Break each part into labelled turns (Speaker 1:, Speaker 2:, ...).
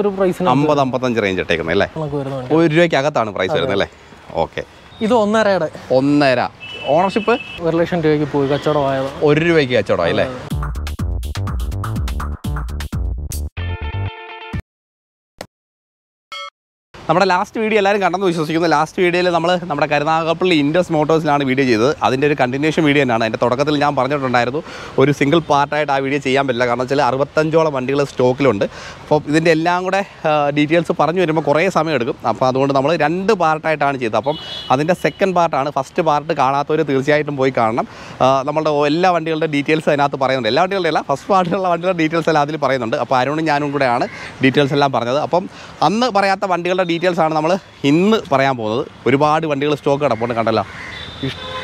Speaker 1: ഒരു പ്രൈസിന്
Speaker 2: അമ്പത് അമ്പത്തഞ്ച് റേഞ്ച് ഇട്ടേക്കുന്നത് അല്ലേ? ഒരു രൂപയ്ക്ക് അകത്താണ് പ്രൈസ് വരുന്നത് അല്ലേ? ഓക്കെ
Speaker 1: ഇത് ഒന്നരയുടെ
Speaker 2: ഒന്നര. ഓണർഷിപ്പ്
Speaker 1: ഒരു ലക്ഷം രൂപയ്ക്ക് പോയി കച്ചവടമായത്.
Speaker 2: ഒരു രൂപയ്ക്ക് കച്ചവടമായി അല്ലേ? നമ്മുടെ ലാസ്റ്റ് വീഡിയോ എല്ലാവരും കണ്ടെന്ന് വിശ്വസിക്കുന്നു. ലാസ്റ്റ് വീഡിയോയിൽ നമ്മൾ നമ്മുടെ കരുനാഗപ്പള്ളി ഇൻഡസ് മോട്ടോഴ്സിലാണ് വീഡിയോ ചെയ്തത്. അതിന്റെ ഒരു കണ്ടിന്യൂഷൻ വീഡിയോ തന്നെയാണ്. അതിന്റെ തുടക്കത്തിൽ ഞാൻ പറഞ്ഞിട്ടുണ്ടായിരുന്നു ഒരു സിംഗിൾ പാർട്ടായിട്ട് ആ വീഡിയോ ചെയ്യാൻ പറ്റില്ല. കാരണം വെച്ചാൽ അറുപത്തഞ്ചോളം വണ്ടികൾ സ്റ്റോക്കിലുണ്ട് അപ്പോൾ ഇതിന്റെ എല്ലാം കൂടെ ഡീറ്റെയിൽസ് പറഞ്ഞു വരുമ്പോൾ കുറേ സമയം എടുക്കും. അപ്പോൾ അതുകൊണ്ട് നമ്മൾ രണ്ട് പാർട്ടായിട്ടാണ് ചെയ്തത്. അപ്പം അതിന്റെ സെക്കൻഡ് പാർട്ടാണ് ഫസ്റ്റ് പാർട്ട് കാണാത്തവർ തീർച്ചയായിട്ടും പോയി കാണണം. നമ്മുടെ എല്ലാ വണ്ടികളുടെ ഡീറ്റെയിൽസ് അതിനകത്ത് പറയുന്നുണ്ട്. എല്ലാ വണ്ടികളുടെ അല്ല ഫസ്റ്റ് പാർട്ടിലുള്ള വണ്ടികളുടെ ഡീറ്റെയിൽസ് എല്ലാം അതിൽ പറയുന്നുണ്ട്. അപ്പോൾ അരുണും ഞാനും കൂടെയാണ് ഡീറ്റെയിൽസ് എല്ലാം പറഞ്ഞത്. അപ്പം അന്ന് പറയാത്ത വണ്ടികളുടെ ഡീറ്റെയിൽസ് ആണ് നമ്മൾ ഇന്ന് പറയാൻ പോകുന്നത്. ഒരുപാട് വണ്ടികൾ സ്റ്റോക്ക് കിടപ്പുണ്ട് കണ്ടല്ലോ.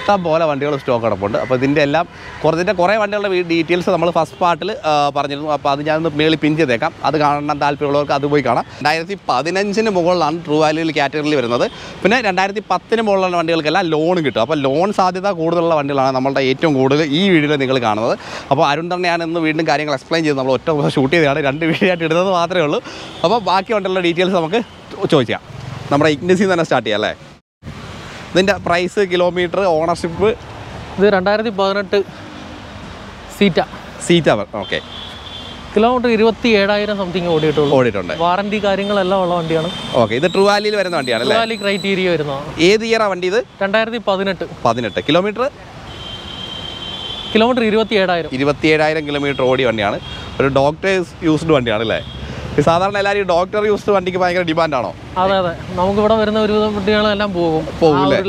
Speaker 2: ഇഷ്ടം പോലെ വണ്ടികൾ സ്റ്റോക്ക് കിടപ്പുണ്ട് അപ്പോൾ ഇതിന്റെ എല്ലാം കുറച്ചിന്റെ കുറേ വണ്ടികളുടെ ഡീറ്റെയിൽസ് നമ്മൾ ഫസ്റ്റ് പാർട്ടിൽ പറഞ്ഞിരുന്നു. അപ്പോൾ അത് ഞാനൊന്ന് മേളിൽ പിൻ ചെയ്തേക്കാം. അത് കാണാൻ താല്പര്യമുള്ളവർക്ക് അത് പോയി കാണാം. രണ്ടായിരത്തി പതിനഞ്ചിന് മുകളിലാണ് ട്രൂ വാല്യൂയിൽ കാറ്റഗറിയിൽ വരുന്നത്. പിന്നെ രണ്ടായിരത്തി പത്തിന് മുകളിലുള്ള വണ്ടികൾക്കെല്ലാം ലോൺ കിട്ടും. അപ്പോൾ ലോൺ സാധ്യത കൂടുതലുള്ള വണ്ടികളാണ് നമ്മളുടെ ഏറ്റവും കൂടുതൽ ഈ വീഡിയോയിൽ നിങ്ങൾ കാണുന്നത്. അപ്പോൾ അരുൺ തന്നെയാണ് ഇന്ന് വീണ്ടും കാര്യങ്ങൾ എക്സ്പ്ലെയിൻ ചെയ്ത് നമ്മൾ ഒറ്റ ഷൂട്ട് ചെയ്തതാണ്. രണ്ട് വീഡിയോ ആയിട്ട് ഇടുന്നത് മാത്രമേ ഉള്ളൂ. അപ്പോൾ ബാക്കി വണ്ടികളുടെ ഡീറ്റെയിൽസ് നമുക്ക് ചോദിക്കാം നമ്മുടെ ഇഗ്നിസിൽ തന്നെ സ്റ്റാർട്ട് ചെയ്യാം അല്ലേ? ഇതിന്റെ പ്രൈസ് കിലോമീറ്റർ ഓണർഷിപ്പ്
Speaker 1: ഇത് രണ്ടായിരത്തി പതിനെട്ട് സീറ്റ.
Speaker 2: സീറ്റ ഓക്കെ
Speaker 1: കിലോമീറ്റർ ഇരുപത്തി ഏഴായിരം സംതിങ് ഓടിയിട്ടുള്ളൂ.
Speaker 2: ഓടിയിട്ടുണ്ട്.
Speaker 1: വാറണ്ടി കാര്യങ്ങളെല്ലാം ഉള്ള വണ്ടിയാണ്.
Speaker 2: ഓക്കെ ഇത് ട്രുവാലിയിൽ വരുന്ന വണ്ടിയാണ്
Speaker 1: ട്രൂവാലി ക്രൈറ്റീരിയ വരുന്നതാണ്
Speaker 2: ഏത് ഇയറാണ് വണ്ടി ഇത്?
Speaker 1: രണ്ടായിരത്തി പതിനെട്ട്.
Speaker 2: പതിനെട്ട് കിലോമീറ്റർ
Speaker 1: കിലോമീറ്റർ ഇരുപത്തി ഏഴായിരം
Speaker 2: ഇരുപത്തി ഏഴായിരം കിലോമീറ്റർ ഓടിയ വണ്ടിയാണ്. ഒരു ഡോക്ടേഴ്സ് യൂസ്ഡ് വണ്ടിയാണ് അല്ലേ? സാധാരണ എല്ലാവരും ഡോക്ടർ യൂസ്ഡ് വണ്ടിക്ക് ഭയങ്കര ഡിമാൻഡാണോ
Speaker 1: അതെ അതെ. നമുക്ക് ഇവിടെ വരുന്ന ഒരു വണ്ടികളെല്ലാം പോകും.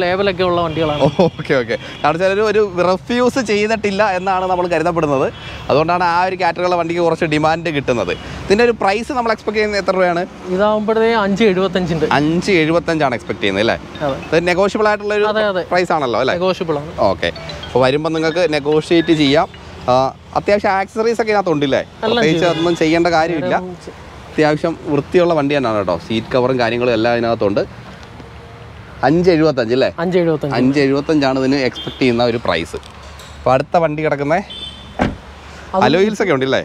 Speaker 1: ലേബലൊക്കെ ഉള്ള വണ്ടികളാണ്.
Speaker 2: Okay okay. കാരണം ചിലർ ഒരു റെഫ്യൂസ് ചെയ്തിട്ടില്ല എന്നാണ് നമ്മൾ കരുതപ്പെടുന്നത്. അതുകൊണ്ടാണ് ആ ഒരു കാറ്റഗറിയിലെ വണ്ടിക്ക് കുറച്ച് ഡിമാൻഡ് കിട്ടുന്നത്. ഇതിന്റെ ഒരു പ്രൈസ് നമ്മൾ എക്സ്പെക്ട് ചെയ്യുന്നത് എത്ര രൂപയാണ്?
Speaker 1: ഇതാകുമ്പോഴത്തേ അഞ്ച് എഴുപത്തഞ്ചിന്റെ
Speaker 2: അഞ്ച് എഴുപത്തഞ്ചാണ് എക്സ്പെക്ട് ചെയ്യുന്നത് അല്ലേ? നെഗോഷ്യബിൾ ആയിട്ടുള്ള ഒരു പ്രൈസ് ആണല്ലോ അല്ലേ?
Speaker 1: നെഗോഷ്യബിൾ ആണ്.
Speaker 2: ഓക്കെ. അപ്പോൾ വരുമ്പോൾ നിങ്ങൾക്ക് നെഗോഷിയേറ്റ് ചെയ്യാം. അത്യാവശ്യം ആക്സറീസ് ഒക്കെ ഇതിനകത്തുണ്ടല്ലേ പ്രത്യേകിച്ച് അതൊന്നും ചെയ്യേണ്ട കാര്യമില്ല. അത്യാവശ്യം വൃത്തിയുള്ള വണ്ടി തന്നെയാണ് കേട്ടോ. സീറ്റ് കവറും കാര്യങ്ങളും എല്ലാം അതിനകത്തുണ്ട്. അഞ്ച് എഴുപത്തഞ്ച് അല്ലേ?
Speaker 1: അഞ്ച് എഴുപത്തഞ്ച്
Speaker 2: അഞ്ച് എഴുപത്തഞ്ചാണ് ഇതിന് എക്സ്പെക്ട് ചെയ്യുന്ന ഒരു പ്രൈസ് അപ്പോൾ അടുത്ത വണ്ടി കിടക്കുന്ന? അലോയിൽസ് ഒക്കെ ഉണ്ടല്ലേ?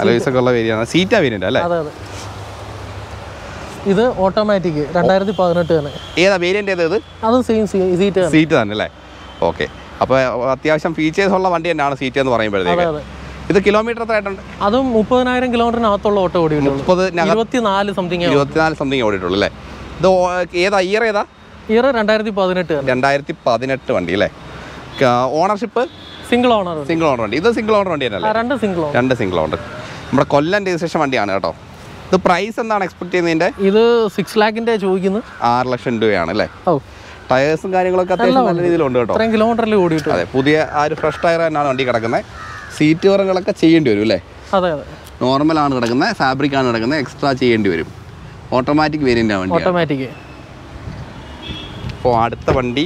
Speaker 2: അലോയിൽസ് ഒക്കെ ഉള്ള വേരിയാണ് സീറ്റാ വേരിയന്റ് അല്ലേ?
Speaker 1: ഇത് ഓട്ടോമാറ്റിക് രണ്ടായിരത്തി പതിനെട്ട് തന്നെ.
Speaker 2: ഏതാ വേരിയന്റ് ഏതാ ഇത്?
Speaker 1: അതും സെയിം സീറ്റ്
Speaker 2: സീറ്റ് തന്നെ. അല്ലേ? ഓക്കെ അപ്പോൾ അത്യാവശ്യം ഫീച്ചേഴ്സ് ഉള്ള വണ്ടി തന്നെയാണ് സീറ്റ് എന്ന് പറയുമ്പോഴത്തേക്ക്. ഇത് കിലോമീറ്റർ എത്ര ആയിട്ടുണ്ട്
Speaker 1: അതും മുപ്പതിനായിരം കിലോമീറ്ററിനകത്തുള്ള ഓട്ടോ ഓടിയിട്ടുള്ളൂ. ഇരുപത്തിനാല് സംതിങ്
Speaker 2: ഇരുപത്തിനാല് സംതിങ് ഓടിയിട്ടുള്ളൂ അല്ലേ? ഇത് ഏതാ? ഇയർ ഏതാ?
Speaker 1: ഇയർ രണ്ടായിരത്തി പതിനെട്ട്
Speaker 2: രണ്ടായിരത്തി പതിനെട്ട് വണ്ടി അല്ലേ? Ownership
Speaker 1: single owner
Speaker 2: single owner വണ്ടി. ഇത് സിംഗിൾ ഓണർ വണ്ടി തന്നെ
Speaker 1: രണ്ട് സിംഗിൾ ഓണർ
Speaker 2: രണ്ട് സിംഗിൾ ഓണർ നമ്മുടെ കൊല്ലം രജിസ്ട്രേഷൻ വണ്ടിയാണ് കേട്ടോ. ഇത് പ്രൈസ് എന്താണ് എക്സ്പെക്ട് ചെയ്യുന്നതിന്റെ
Speaker 1: ഇത് സിക്സ് ലാഖിന്റെ ചോദിക്കുന്നത്
Speaker 2: ആറ് ലക്ഷം രൂപയാണ് അല്ലേ? ടയേഴ്സും കാര്യങ്ങളൊക്കെ അത്യാവശ്യം നല്ല രീതിയിലുണ്ട് കേട്ടോ.
Speaker 1: കിലോമീറ്ററിൽ ഓടിയിട്ട്
Speaker 2: അതെ പുതിയ ആ ഒരു ഫ്രഷ് ടയർ തന്നെയാണ് വണ്ടി കിടക്കുന്നത്. സീറ്റ് കവറുകളൊക്കെ ചെയ്യേണ്ടി വരും അല്ലേ?
Speaker 1: അതെ അതെ.
Speaker 2: നോർമലാണ് കിടക്കുന്നത് ഫാബ്രിക് ആണ് കിടക്കുന്നത് എക്സ്ട്രാ ചെയ്യേണ്ടി വരും. ഓട്ടോമാറ്റിക് വേരിയന്റ് ആണ് വണ്ടി
Speaker 1: ഓട്ടോമാറ്റിക്
Speaker 2: അപ്പോൾ അടുത്ത വണ്ടി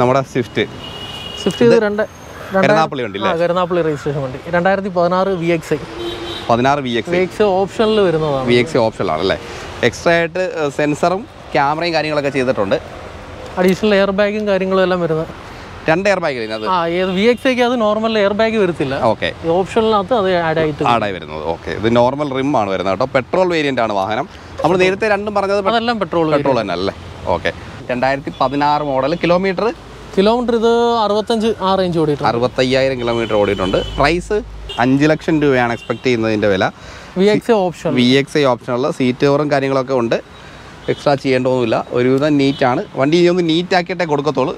Speaker 2: നമ്മുടെ സ്വിഫ്റ്റ്
Speaker 1: സ്വിഫ്റ്റ് ഇത് രണ്ട്
Speaker 2: കരുനാപ്പള്ളി വണ്ടി
Speaker 1: ആ കരുനാപ്പള്ളി രജിസ്ട്രേഷൻ വണ്ടി. രണ്ടായിരത്തി പതിനാറ് വി എക്സ് ഐ
Speaker 2: പതിനാറ് വി എക്സ്
Speaker 1: എക്സ് ഓപ്ഷനിൽ വരുന്നതാണ്.
Speaker 2: വി എക്സ് ഓപ്ഷനാണ് അല്ലേ? എക്സ്ട്രാ ആയിട്ട് സെൻസറും ക്യാമറയും കാര്യങ്ങളൊക്കെ ചെയ്തിട്ടുണ്ട്.
Speaker 1: അഡീഷണൽ എയർ ബാഗും കാര്യങ്ങളും എല്ലാം വരുന്നത്.
Speaker 2: രണ്ട് എയർ ബാഗ്
Speaker 1: വി എക്സ് അത് നോർമൽ എയർ ബാഗ് വരത്തില്ല.
Speaker 2: ഓക്കെ
Speaker 1: ഓപ്ഷനിനകത്ത് അത് ആഡ് ആയിട്ട്
Speaker 2: ആയി വരുന്നത്. ഓക്കെ ഇത് നോർമൽ റിം ആണ് വരുന്നത് കേട്ടോ. പെട്രോൾ വേരിയന്റ് ആണ് വാഹനം. നമ്മൾ നേരത്തെ രണ്ടും പറഞ്ഞത്
Speaker 1: അതെല്ലാം പെട്രോൾ
Speaker 2: പെട്രോൾ തന്നെ അല്ലേ? ഓക്കെ രണ്ടായിരത്തി പതിനാറ് മോഡൽ കിലോമീറ്റർ
Speaker 1: കിലോമീറ്റർ ഇത് അറുപത്തഞ്ച് ആ റേഞ്ച് ഓടിയിട്ടുണ്ട്.
Speaker 2: അറുപത്തയ്യായിരം കിലോമീറ്റർ ഓടിയിട്ടുണ്ട്. പ്രൈസ് അഞ്ച് ലക്ഷം രൂപയാണ് എക്സ്പെക്ട് ചെയ്യുന്നതിന്റെ വില.
Speaker 1: V X option
Speaker 2: V X I ഓപ്ഷനുള്ള seat കവറും കാര്യങ്ങളൊക്കെ ഉണ്ട്. എക്സ്ട്രാ ചെയ്യേണ്ടതൊന്നുമില്ല. ഒരുവിധം നീറ്റാണ് വണ്ടി ഇനി ഒന്ന് നീറ്റ് ആക്കിയിട്ടേ കൊടുക്കത്തുള്ളൂ.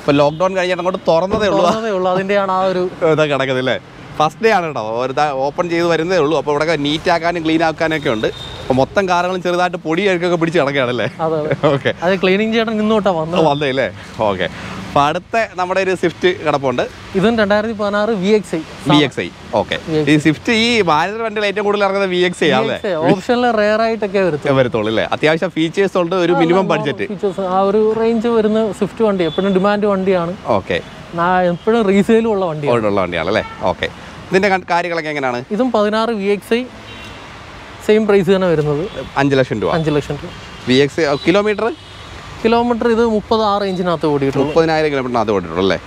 Speaker 2: ഇപ്പൊ ലോക്ക്ഡൌൺ കഴിഞ്ഞിട്ട് അങ്ങോട്ട് തുറന്നതേ ഉള്ളൂ.
Speaker 1: അതിന്റെയാണ് ആ ഒരു
Speaker 2: ഇതാ കിടക്കുന്നില്ലേ ഫസ്റ്റ് ഡേ ആണ് കേട്ടോ. ഒരു ഓപ്പൺ ചെയ്ത് വരുന്നതേ ഉള്ളൂ. അപ്പോൾ ഇവിടെ നീറ്റ് ആക്കാനും ക്ലീൻ ആക്കാനൊക്കെ ഉണ്ട്. അപ്പോൾ മൊത്തം കാറുകളും ചെറുതായിട്ട് പൊടി അഴുക്കൊക്കെ പിടിച്ച് കിടക്കുകയാണല്ലേ? ഓക്കെ
Speaker 1: അത്. ക്ലീനിങ് ചേട്ടൻ ഇന്നോട്ടാ വന്നത്.
Speaker 2: വന്നേ അല്ലേ? ഓക്കെ അപ്പോൾ അടുത്ത നമ്മുടെ ഒരു സ്വിഫ്റ്റ് കിടപ്പുണ്ട്.
Speaker 1: ഇതും രണ്ടായിരത്തി പതിനാറ് V X I
Speaker 2: V X I okay ഈ സ്വിഫ്റ്റ് ഈ ഭാരത വണ്ടിയിൽ ഏറ്റവും കൂടുതൽ ഇറങ്ങുന്നത് വി എക്സ് ഐ ആണല്ലേ
Speaker 1: ഓപ്ഷനിൽ റെയർ ആയിട്ടൊക്കെ വരുത്തും
Speaker 2: വരത്തുള്ളൂ. അല്ലേ? അത്യാവശ്യം ഫീച്ചേഴ്സ് ഉണ്ട് ഒരു മിനിമം ബഡ്ജറ്റ്
Speaker 1: ഫീച്ചേഴ്സ് ആ ഒരു റേഞ്ച് വരുന്ന സ്വിഫ്റ്റ് വണ്ടി എപ്പോഴും ഡിമാൻഡ് വണ്ടിയാണ്.
Speaker 2: ഓക്കെ
Speaker 1: എപ്പോഴും റീസെയിലും ഉള്ള വണ്ടിയാണ്.
Speaker 2: ഉള്ള വണ്ടിയാണ് അല്ലേ? ഓക്കെ ഇതിന്റെ ക- കാര്യങ്ങളൊക്കെ എങ്ങനെയാണ്?
Speaker 1: ഇതും പതിനാറ് V X I same price തന്നെ വരുന്നത്.
Speaker 2: അഞ്ച് ലക്ഷം രൂപ.
Speaker 1: അഞ്ച് ലക്ഷം രൂപ.
Speaker 2: വി എക്സ് കിലോമീറ്റർ
Speaker 1: കിലോമീറ്റർ ഇത് മുപ്പത് ആറ് ഇഞ്ചിനകത്ത് ഓടിയിട്ടുള്ളൂ.
Speaker 2: മുപ്പതിനായിരം കിലോമീറ്ററിനകത്ത് ഓടിയിട്ടുള്ളൂ അല്ലേ?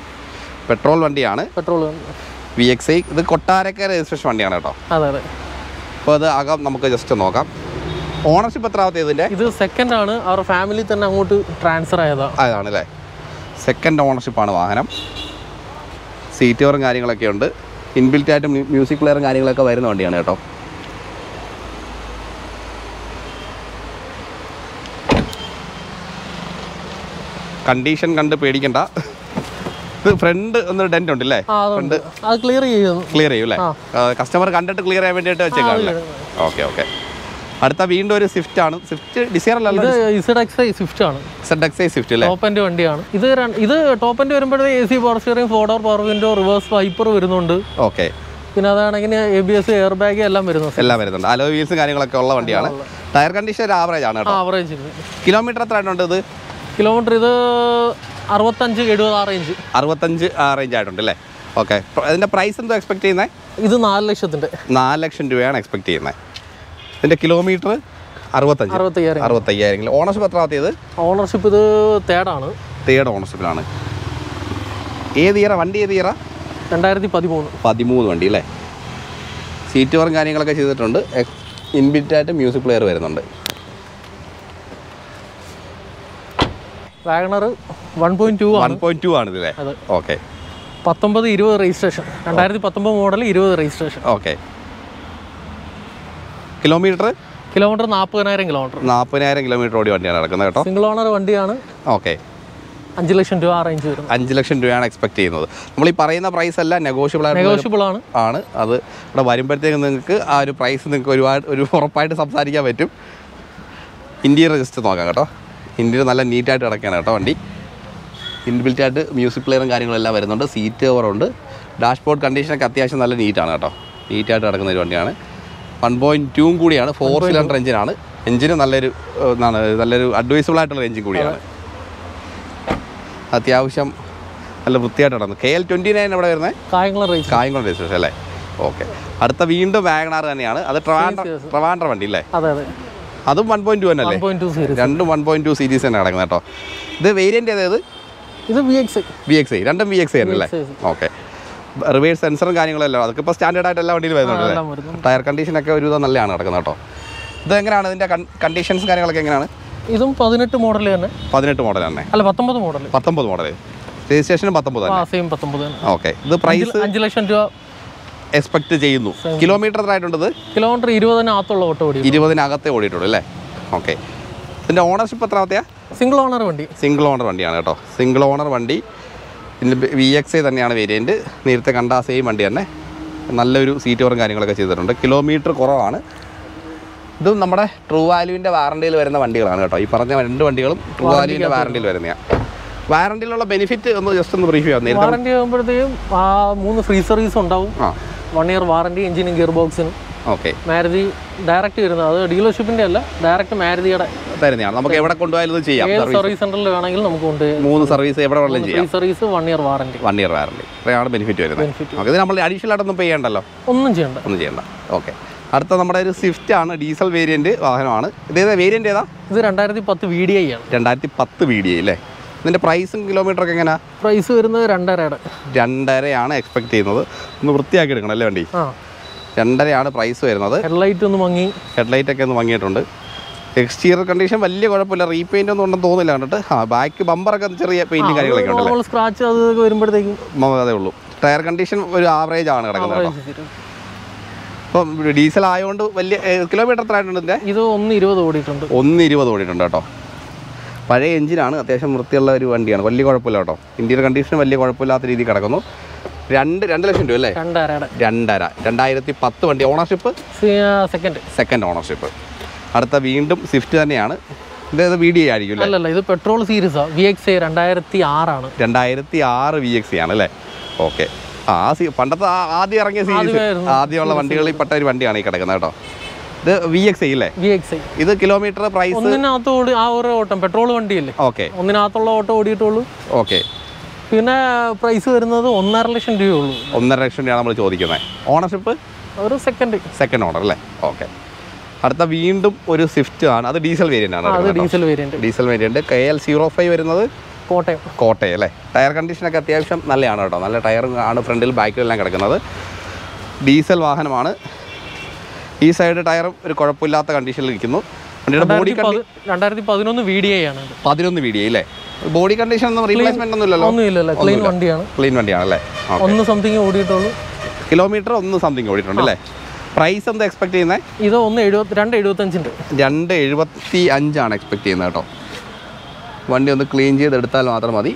Speaker 2: പെട്രോൾ വണ്ടിയാണ്.
Speaker 1: പെട്രോൾ
Speaker 2: വി എക്സ് ഐ ഇത് കൊട്ടാരക്കര രജിസ്ട്രേഷൻ വണ്ടിയാണ് കേട്ടോ.
Speaker 1: അതെ അതെ.
Speaker 2: അപ്പോൾ അത് അകം നമുക്ക് ജസ്റ്റ് നോക്കാം. ഓണർഷിപ്പ് എത്രാമത്തെ ഇതിന്റെ
Speaker 1: ഇത് സെക്കൻഡ് ആണ്. അവർ ഫാമിലി തന്നെ അങ്ങോട്ട് ട്രാൻസ്ഫർ ആയതാ.
Speaker 2: അതാണ് അല്ലേ സെക്കൻഡ് ഓണർഷിപ്പാണ് വാഹനം. സീറ്റ് കവറും കാര്യങ്ങളൊക്കെ ഉണ്ട്. ഇൻബിൽറ്റ് ആയിട്ട് മ്യൂസിക് പ്ലെയറും കാര്യങ്ങളൊക്കെ വരുന്ന വണ്ടിയാണ് കേട്ടോ. കണ്ടീഷൻ കണ്ട് പേടിക്കണ്ട. ഇത് ഫ്രണ്ട് ഒന്ന് ഡെന്റ്
Speaker 1: ഉണ്ടല്ലേ? ഫ്രണ്ട് ക്ലിയർ ചെയ്യും.
Speaker 2: ക്ലിയർ ചെയ്യും അല്ലേ? കസ്റ്റമർ കണ്ടിട്ട് ക്ലിയർ ചെയ്യാൻ വേണ്ടിയിട്ട് വെച്ചേക്കാണല്ലേ? ഓക്കെ ഓക്കെ അടുത്ത വീണ്ടും ഒരു സ്വിഫ്റ്റ് ആണ്. സ്വിഫ്റ്റ് ഡിസൈർ അല്ലല്ലോ
Speaker 1: ഇത് എക്സ് സ്വിഫ്റ്റ് ആണ്.
Speaker 2: സെഡ് എക്സ് സ്വിഫ്റ്റ് അല്ലേ?
Speaker 1: ടോപ്പ് എൻഡ് വണ്ടിയാണ്. ഇത് ഇത് ടോപ്പ് എൻഡ് വരുമ്പോഴേ A C power steering four door power window reverse wiper വരുന്നുണ്ട്.
Speaker 2: ഓക്കെ
Speaker 1: പിന്നെ അതാണെങ്കിൽ A B S air bag എല്ലാം വരുന്നു
Speaker 2: എല്ലാം വരുന്നുണ്ട്. അലോ വീൽസും കാര്യങ്ങളൊക്കെ ഉള്ള വണ്ടിയാണ്. ടയർ കണ്ടീഷൻ ഒരു ആവറേജ് ആണ്
Speaker 1: ആവറേജ്
Speaker 2: കിലോമീറ്റർ എത്ര ആയിട്ടുണ്ട് ഇത്?
Speaker 1: കിലോമീറ്റർ ഇത് അറുപത്തഞ്ച് എഴുപത് ആ റേഞ്ച്
Speaker 2: അറുപത്തഞ്ച് ആ റേഞ്ച് ആയിട്ടുണ്ട് അല്ലേ? ഓക്കെ അതിന്റെ പ്രൈസ് എന്തോ എക്സ്പെക്ട് ചെയ്യുന്നത്
Speaker 1: ഇത് നാല് ലക്ഷത്തിന്റെ.
Speaker 2: നാല് ലക്ഷം രൂപയാണ് എക്സ്പെക്ട് ചെയ്യുന്നത് ഇതിന്റെ കിലോമീറ്റർ അറുപത്തഞ്ച്.
Speaker 1: അറുപത്തയ്യായിരം.
Speaker 2: അറുപത്തയ്യായിരം ഓണർഷിപ്പ് എത്രാമത്തേത്
Speaker 1: ഓണർഷിപ്പ് ഇത്? തേർഡാണ്
Speaker 2: തേർഡ് ഓണർഷിപ്പിലാണ് ഏത് ഇയറ വണ്ടി ഏത് ഇയറ
Speaker 1: രണ്ടായിരത്തി പതിമൂന്ന്
Speaker 2: പതിമൂന്ന് വണ്ടി അല്ലേ? സീറ്റ് വറും കാര്യങ്ങളൊക്കെ ചെയ്തിട്ടുണ്ട്. ഇൻബിറ്റ് ആയിട്ട് മ്യൂസിക് പ്ലെയർ വരുന്നുണ്ട്.
Speaker 1: WagonR one point two
Speaker 2: one point two ആണ് ഓക്കെ
Speaker 1: പത്തൊമ്പത് ഇരുപത് രജിസ്ട്രേഷൻ രണ്ടായിരത്തി പത്തൊമ്പത് മോഡൽ ഇരുപത് രജിസ്ട്രേഷൻ
Speaker 2: ഓക്കെ കിലോമീറ്റർ?
Speaker 1: കിലോമീറ്റർ നാൽപ്പതിനായിരം കിലോമീറ്റർ.
Speaker 2: നാൽപ്പതിനായിരം കിലോമീറ്റർ ഓടി വണ്ടിയാണ് നടക്കുന്നത് കേട്ടോ.
Speaker 1: സിംഗിൾ ഓണർ വണ്ടിയാണ്.
Speaker 2: ഓക്കെ.
Speaker 1: അഞ്ച് ലക്ഷം രൂപ റേഞ്ച് വരും
Speaker 2: അഞ്ച് ലക്ഷം രൂപയാണ് എക്സ്പെക്ട് ചെയ്യുന്നത്. നമ്മൾ ഈ പറയുന്ന പ്രൈസ് അല്ല നെഗോഷ്യബിൾ
Speaker 1: നെഗോഷ്യബിൾ ആണ്.
Speaker 2: ആണ്. അത് ഇവിടെ വരുമ്പോഴത്തേക്ക് നിങ്ങൾക്ക് ആ ഒരു പ്രൈസ് നിങ്ങൾക്ക് ഒരുപാട് ഒരു ഉറപ്പായിട്ട് സംസാരിക്കാൻ പറ്റും. ഇന്ത്യ ജസ്റ്റ് നോക്കാം കേട്ടോ. ഇന്ത്യയിൽ നല്ല നീറ്റായിട്ട് കിടക്കുകയാണ് കേട്ടോ വണ്ടി. ഇൻബിൽറ്റ് ആയിട്ട് മ്യൂസിക് പ്ലെയറും കാര്യങ്ങളെല്ലാം വരുന്നുണ്ട്. സീറ്റ് കവറുണ്ട് ഡാഷ്ബോർഡ് കണ്ടീഷനൊക്കെ അത്യാവശ്യം നല്ല നീറ്റാണ് കേട്ടോ. നീറ്റായിട്ട് കിടക്കുന്ന ഒരു വണ്ടിയാണ്. വൺ പോയിന്റ് ടൂവും കൂടിയാണ് ഫോർ സിലിണ്ടർ എഞ്ചിനാണ് എഞ്ചിന് നല്ലൊരു എന്താണ് നല്ലൊരു അഡ്വൈസബിൾ ആയിട്ടുള്ള എഞ്ചിൻ കൂടിയാണ്. അത്യാവശ്യം നല്ല വൃത്തിയായിട്ട് നടന്നു. കെ എൽ ട്വന്റി നയൻ എവിടെ വരുന്നത്
Speaker 1: കായംകുളം റേസ്
Speaker 2: കായംകുളം രജിസ്ട്രേഷൻ അല്ലേ? ഓക്കെ അടുത്ത വീണ്ടും വാഗണാർ തന്നെയാണ്. അത് ട്രവാൻഡ്ര. ട്രവാൻഡ്ര വണ്ടി അല്ലേ?
Speaker 1: അതെ അതെ.
Speaker 2: അതും വൺ പോയിന്റ് ടു തന്നെ
Speaker 1: പോയിന്റ്
Speaker 2: രണ്ടും വൺ പോയിന്റ് ടു സീരീസ് തന്നെ കിടക്കുന്നത് കേട്ടോ. ഇത് വേരിയന്റ് ഏതായത്
Speaker 1: ഇത്? V X
Speaker 2: V X I രണ്ടും വി എക്സ് ഐ തന്നെ അല്ലേ. ഓക്കെ റിവേഴ്സ് സെൻസറും കാര്യങ്ങളെല്ലാം. അതൊക്കെ ഇപ്പോൾ സ്റ്റാൻഡേർഡ് ആയിട്ട് എല്ലാ വണ്ടിയിലും വരുന്നുണ്ട് ടയർ കണ്ടീഷനൊക്കെ ഒരു വിധം നല്ലതാണ് കിടക്കുന്നത് കേട്ടോ. ഇത് എങ്ങനെയാണ് ഇതിന്റെ കണ്ടീഷൻസ് കാര്യങ്ങളൊക്കെ എങ്ങനെയാണ്?
Speaker 1: ഇതും പതിനെട്ട് മോഡൽ തന്നെ.
Speaker 2: പതിനെട്ട് മോഡൽ തന്നെ.
Speaker 1: അല്ല പത്തൊമ്പത് മോഡൽ
Speaker 2: പത്തൊമ്പത് മോഡൽ രജിസ്ട്രേഷനും പത്തൊമ്പത്
Speaker 1: സെയിം
Speaker 2: ഓക്കെ ഇത് പ്രൈസ്
Speaker 1: അഞ്ച് ലക്ഷം രൂപ.
Speaker 2: എക്സ്പെക്ട് ചെയ്യുന്നു. കിലോമീറ്റർ എത്ര ആയിട്ടുണ്ട് ഇത്?
Speaker 1: കിലോമീറ്റർ ഇരുപതിനകത്തുള്ള ഓട്ടോ ഓടി
Speaker 2: ഇരുപതിനകത്തെ ഓടിയിട്ടുള്ളൂ അല്ലേ? ഓക്കെ ഇതിന്റെ ഓണർഷിപ്പ് എത്രാമത്തെയാ
Speaker 1: സിംഗിൾ ഓണർ വണ്ടി.
Speaker 2: സിംഗിൾ ഓണർ വണ്ടിയാണ് കേട്ടോ. സിംഗിൾ ഓണർ വണ്ടി. ഇതിന്റെ വി എക്സ് ഐ തന്നെയാണ് വേരിയന്റ് നേരത്തെ കണ്ട ആ സെയിം വണ്ടി തന്നെ. നല്ലൊരു സീറ്റ് ഓറും കാര്യങ്ങളൊക്കെ ചെയ്തിട്ടുണ്ട്. കിലോമീറ്റർ കുറവാണ്. ഇതും നമ്മുടെ ട്രൂ വാല്യൂവിന്റെ വാറണ്ടിയിൽ വരുന്ന വണ്ടികളാണ് കേട്ടോ. ഈ പറഞ്ഞ രണ്ട് വണ്ടികളും ട്രൂ വാല്യൂവിന്റെ വാറണ്ടിയിൽ വരുന്നതാണ് വാറണ്ടിയിലുള്ള ബെനിഫിറ്റ് ഒന്ന് ജസ്റ്റ് ഒന്ന് ബ്രീഫ് ചെയ്യാം.
Speaker 1: വാറണ്ടി ആകുമ്പോഴത്തേക്കും മൂന്ന് ഫ്രീ സർവീസ് ഉണ്ടാവും. വൺ ഇയർ വാറണ്ടി എഞ്ചിനും ഗിയർ ബോക്സിനും
Speaker 2: ഓക്കെ.
Speaker 1: മാരുതി ഡയറക്റ്റ് വരുന്നത്. അത് ഡീലർഷിപ്പിന്റെ അല്ല ഡയറക്റ്റ് മാരുതിയുടെ
Speaker 2: തരുന്നതാണ്. നമുക്ക് എവിടെ കൊണ്ടുപോയാലും ചെയ്യാം. സർവീസ്.
Speaker 1: സെന്ററിൽ വേണമെങ്കിൽ നമുക്ക്
Speaker 2: മൂന്ന് സർവീസ് എവിടെ വേണമെങ്കിലും ചെയ്യാം.
Speaker 1: Service one year warranty
Speaker 2: one year warranty ഇത്രയാണ് ബെനിഫിറ്റ് വരുന്നത്. ഓക്കെ നമ്മൾ അഡീഷണൽ ആയിട്ടൊന്നും പേ ചെയ്യണ്ടല്ലോ?
Speaker 1: ഒന്നും ചെയ്യണ്ട.
Speaker 2: ഒന്നും ചെയ്യണ്ട. ഓക്കെ. അടുത്ത നമ്മുടെ ഒരു സ്വിഫ്റ്റ് ആണ് ഡീസൽ വേരിയന്റ് വാഹനമാണ്. ഇതേതാ വേരിയന്റ് ഏതാ?
Speaker 1: ഇത് രണ്ടായിരത്തി പത്ത് വി ഡി ഐ ആണ്.
Speaker 2: രണ്ടായിരത്തി പത്ത് വി ഡി ഐ അല്ലേ ഇതിന്റെ പ്രൈസും കിലോമീറ്റർ ഒക്കെ എങ്ങനെയാ
Speaker 1: പ്രൈസ് വരുന്നത് രണ്ടരയുടെ
Speaker 2: രണ്ടരയാണ് എക്സ്പെക്ട് ചെയ്യുന്നത്. ഒന്ന് വൃത്തിയാക്കി എടുക്കണം അല്ലേ വണ്ടി?
Speaker 1: ആ.
Speaker 2: രണ്ടരയാണ് പ്രൈസ് വരുന്നത്.
Speaker 1: ഹെഡ്ലൈറ്റ് ഒന്ന് മങ്ങി.
Speaker 2: ഹെഡ്ലൈറ്റ് ഒക്കെ ഒന്ന് വാങ്ങിയിട്ടുണ്ട് എക്സ്റ്റീരിയർ കണ്ടീഷൻ വലിയ കുഴപ്പമില്ല. റീപെയിന്റ് ഒന്നും ഉണ്ടെന്ന് തോന്നില്ല കണ്ടിട്ട്. ആ ബാക്ക് ബമ്പറൊക്കെ ചെറിയ പെയിന്റും കാര്യങ്ങളൊക്കെ ഉണ്ടല്ലേ?
Speaker 1: സ്ക്രാച്ച് അത് ഇതൊക്കെ വരുമ്പോഴത്തേക്കും
Speaker 2: അതേ ഉള്ളൂ. ടയർ കണ്ടീഷൻ ഒരു ആവറേജ് ആണ് കിടക്കുന്നത് അപ്പം ഡീസൽ ആയതുകൊണ്ട് വലിയ കിലോമീറ്റർ എത്ര ആയിട്ടുണ്ട്
Speaker 1: ഇത് ഒന്ന് ഇരുപത് ഓടിയിട്ടുണ്ട്.
Speaker 2: ഒന്ന് ഇരുപത് ഓടിയിട്ടുണ്ട് കേട്ടോ. പഴയ എഞ്ചിനാണ് അത്യാവശ്യം വൃത്തിയുള്ള ഒരു വണ്ടിയാണ്. വലിയ കുഴപ്പമില്ല കേട്ടോ. ഇന്ത്യയുടെ കണ്ടീഷൻ വലിയ കുഴപ്പമില്ലാത്ത രീതിയിൽ കിടക്കുന്നു. രണ്ട് രണ്ട് ലക്ഷം രൂപ അല്ലേ രണ്ടര. രണ്ടായിരത്തി പത്ത് വണ്ടി ഓണർഷിപ്പ്
Speaker 1: സെക്കൻഡ്
Speaker 2: സെക്കൻഡ് ഓണർഷിപ്പ് അടുത്ത വീണ്ടും സ്വിഫ്റ്റ് തന്നെയാണ്. ഇത് വി ഡി ആയിരിക്കും
Speaker 1: അല്ലല്ല ഇത് പെട്രോൾ സീരീസാ വി എക്സ് ഐ രണ്ടായിരത്തി ആറാണ്
Speaker 2: രണ്ടായിരത്തി ആറ് വി എക്സ് ആണ് അല്ലേ? ഓക്കെ ആ സി പണ്ടത്തെ ആദ്യം ഇറങ്ങിയ സീരീസ് ആദ്യമുള്ള വണ്ടികളിൽ പെട്ട ഒരു വണ്ടിയാണ് ഈ കിടക്കുന്നത് കേട്ടോ. ഇത് വി എക്സ് ഐ അല്ലേ
Speaker 1: വി എക്സ് ഐ
Speaker 2: ഇത് കിലോമീറ്റർ പ്രൈസ്
Speaker 1: ഒന്നിനകത്ത് ഓടി ആ ഒരു ഓട്ടം പെട്രോൾ വണ്ടിയല്ലേ?
Speaker 2: ഓക്കെ
Speaker 1: ഒന്നിനകത്തുള്ള ഓട്ടം ഓടിയിട്ടുള്ളൂ.
Speaker 2: ഓക്കെ
Speaker 1: പിന്നെ പ്രൈസ് വരുന്നത് ഒന്നര ലക്ഷം രൂപയുള്ളൂ.
Speaker 2: ഒന്നര ലക്ഷം രൂപയാണ് നമ്മൾ ചോദിക്കുന്നത്. ഓണർഷിപ്പ്
Speaker 1: ഒരു സെക്കൻഡ്
Speaker 2: സെക്കൻഡ് ഓണർ അല്ലേ? ഓക്കെ അടുത്ത വീണ്ടും ഒരു സ്വിഫ്റ്റ് ആണ്. അത് ഡീസൽ വേരിയന്റ് ആണ്
Speaker 1: diesel variant
Speaker 2: diesel variant K L zero five വരുന്നത്
Speaker 1: കോട്ടയം.
Speaker 2: കോട്ടയം അല്ലേ? ടയർ കണ്ടീഷനൊക്കെ അത്യാവശ്യം നല്ലതാണ് കേട്ടോ. നല്ല ടയർ ആണ് ഫ്രണ്ടിൽ ബാക്കിലെല്ലാം കിടക്കുന്നത്. ഡീസൽ വാഹനമാണ്. ഈ സൈഡ് ടയർ ഒരു കുഴപ്പമില്ലാത്ത കണ്ടീഷനിൽ ഇരിക്കുന്നു
Speaker 1: രണ്ടായിരത്തി പതി- രണ്ടായിരത്തി പതിനൊന്ന് വി ഡി ഐ ആണ്
Speaker 2: പതിനൊന്ന് വീഡിയോ അല്ലേ? ബോഡി കണ്ടീഷൻ ഒന്നും റീപ്ലേസ്മെന്റ് ഒന്നും ഇല്ലല്ലോ
Speaker 1: ഒന്നുമില്ലല്ലോ. ക്ലീൻ വണ്ടിയാണ്.
Speaker 2: ക്ലീൻ വണ്ടിയാണല്ലേ
Speaker 1: ഒന്ന് സംതിങ് ഓടിയിട്ടുള്ളൂ.
Speaker 2: കിലോമീറ്റർ ഒന്ന് സംതിങ് ഓടിയിട്ടുണ്ട് അല്ലേ? പ്രൈസ് എന്താ എക്സ്പെക്ട് ചെയ്യുന്നത്
Speaker 1: ഇത് ഒന്ന് എഴുപത്തി രണ്ട് എഴുപത്തഞ്ചിന്റെ
Speaker 2: രണ്ട് എഴുപത്തി അഞ്ചാണ് എക്സ്പെക്ട് ചെയ്യുന്നത് കേട്ടോ. വണ്ടി ഒന്ന് ക്ലീൻ ചെയ്തെടുത്താൽ മാത്രം മതി.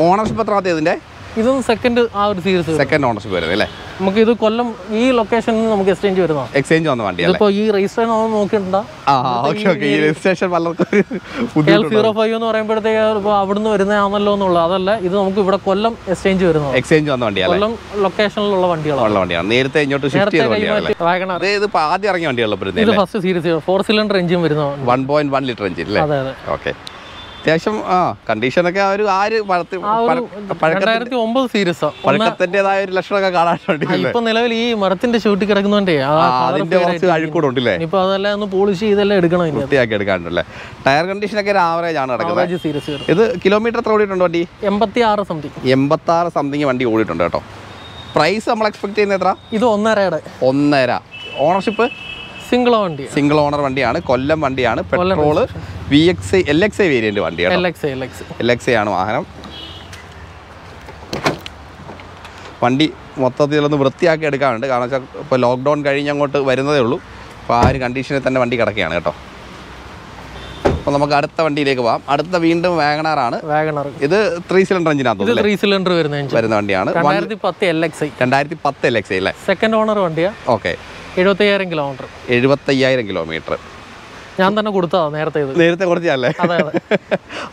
Speaker 2: ഓണർഷിപ്പ് എത്രാമത്തെ ഇതിന്റെ
Speaker 1: ഇതൊന്ന് സെക്കൻഡ് ആ ഒരു സീരീസ്
Speaker 2: സെക്കൻഡ് ഓണർഷിപ്പ് വരുന്നത് അല്ലേ?
Speaker 1: നമുക്ക് ഇത് കൊല്ലം ഈ ലൊക്കേഷനിൽ നമുക്ക് എക്സ്ചേഞ്ച് വരുന്നതാണ്
Speaker 2: എക്സ്ചേഞ്ച് വന്ന വണ്ടി
Speaker 1: ഇപ്പോ ഈ
Speaker 2: രജിസ്ട്രേഷൻ
Speaker 1: എൽ
Speaker 2: ബുദ്ധിമുട്ടുണ്ട്?
Speaker 1: സീറോ ഫൈവ് എന്ന് പറയുമ്പോഴത്തേക്ക് അവിടുന്ന് വരുന്നതാണല്ലോ എന്നുള്ളത് അതല്ല ഇത് നമുക്ക് ഇവിടെ കൊല്ലം എക്സ്ചേഞ്ച് വരുന്നു
Speaker 2: എക്സ്ചേഞ്ച് വന്ന വണ്ടിയാണ്
Speaker 1: കൊല്ലം ലൊക്കേഷനിലുള്ള വണ്ടികളാണ്
Speaker 2: ഉള്ള വണ്ടിയാണ്. നേരത്തെ ഇങ്ങോട്ട് ഷിഫ്റ്റ് ചെയ്ത വണ്ടിയാണ് ഇത് ആദ്യം ഇറങ്ങിയ വണ്ടിയുള്ള
Speaker 1: ഇത് first series four cylinder engine വരുന്ന
Speaker 2: one point one litre engine അല്ലേ
Speaker 1: അതെ അതെ.
Speaker 2: ഓക്കെ അത്യാവശ്യം ആ കണ്ടീഷനൊക്കെ ആ ഒരു ആര് പഴത്തി-
Speaker 1: ആ ഒരു
Speaker 2: പഴ- പഴക്കത്തിന്റെ
Speaker 1: രണ്ടായിരത്തി ഒമ്പത് സീരീസ്
Speaker 2: പഴക്കത്തിന്റേതായ ഒരു ലക്ഷണമൊക്കെ കാണാൻ വേണ്ടി
Speaker 1: ഇപ്പൊ നിലവിൽ ഈ മരത്തിന്റെ ചൂട്ടി കിടക്കുന്നോണ്ടേ
Speaker 2: അതിന്റെ കുറച്ച് അഴുക്കൂടെ ഉണ്ടല്ലേ
Speaker 1: ഇപ്പൊ അതെല്ലാം ഒന്ന് പോളിഷ് ചെയ്തെല്ലാം എടുക്കണം
Speaker 2: വൃത്തിയാക്കി എടുക്കാനുണ്ടല്ലേ? ടയർ കണ്ടീഷൻ ഒക്കെ ഒരു ആവറേജ് ആണ് കിടക്കുന്നത്
Speaker 1: സീരീസ്
Speaker 2: ഇത് കിലോമീറ്റർ എത്ര ഓടിയിട്ടുണ്ട് വണ്ടി?
Speaker 1: എൺപത്തി ആറ് സംതിങ്
Speaker 2: എൺപത്താറ് സംതിങ് വണ്ടി ഓടിയിട്ടുണ്ട് കേട്ടോ. പ്രൈസ് നമ്മൾ എക്സ്പെക്ട് ചെയ്യുന്നത് എത്ര?
Speaker 1: ഇത് ഒന്നരയുടെ
Speaker 2: ഒന്നര. ഓണർഷിപ്പ്
Speaker 1: സിംഗിൾ വണ്ടി
Speaker 2: സിംഗിൾ ഓണർ വണ്ടിയാണ്. കൊല്ലം വണ്ടിയാണ്. Petrol V X L X I variant വണ്ടിയാണ്
Speaker 1: എൽ എക്സ്
Speaker 2: ഐ ആണ് വാഹനം. വണ്ടി മൊത്തത്തിൽ ഒന്ന് വൃത്തിയാക്കി എടുക്കാനുണ്ട്. കാരണം വെച്ചാൽ ഇപ്പോൾ ലോക്ക്ഡൗൺ കഴിഞ്ഞ് അങ്ങോട്ട് വരുന്നതേ ഉള്ളൂ. അപ്പോൾ ആ ഒരു കണ്ടീഷനിൽ തന്നെ വണ്ടി കിടക്കുകയാണ് കേട്ടോ. അപ്പോൾ നമുക്ക് അടുത്ത വണ്ടിയിലേക്ക് പോകാം അടുത്ത വീണ്ടും വാഗണാറാണ്.
Speaker 1: Wagon R.
Speaker 2: ഇത് ത്രീ സിലിണ്ടർ എഞ്ചിനാണ്
Speaker 1: ത്രീ സിലിണ്ടർ വരുന്ന
Speaker 2: വരുന്ന വണ്ടിയാണ്.
Speaker 1: രണ്ടായിരത്തി പത്ത് എൽ എക്സ് ഐ
Speaker 2: രണ്ടായിരത്തി പത്ത് എൽ എക്സ് ഐ അല്ലേ?
Speaker 1: സെക്കൻഡ് ഓണർ വണ്ടിയാണ്
Speaker 2: ഓക്കെ
Speaker 1: എഴുപത്തയ്യായിരം കിലോമീറ്റർ
Speaker 2: എഴുപത്തയ്യായിരം കിലോമീറ്റർ
Speaker 1: ഞാൻ തന്നെ കൊടുത്തതാ നേരത്തെ
Speaker 2: നേരത്തെ കൊടുത്തല്ലേ
Speaker 1: അതെ അതെ.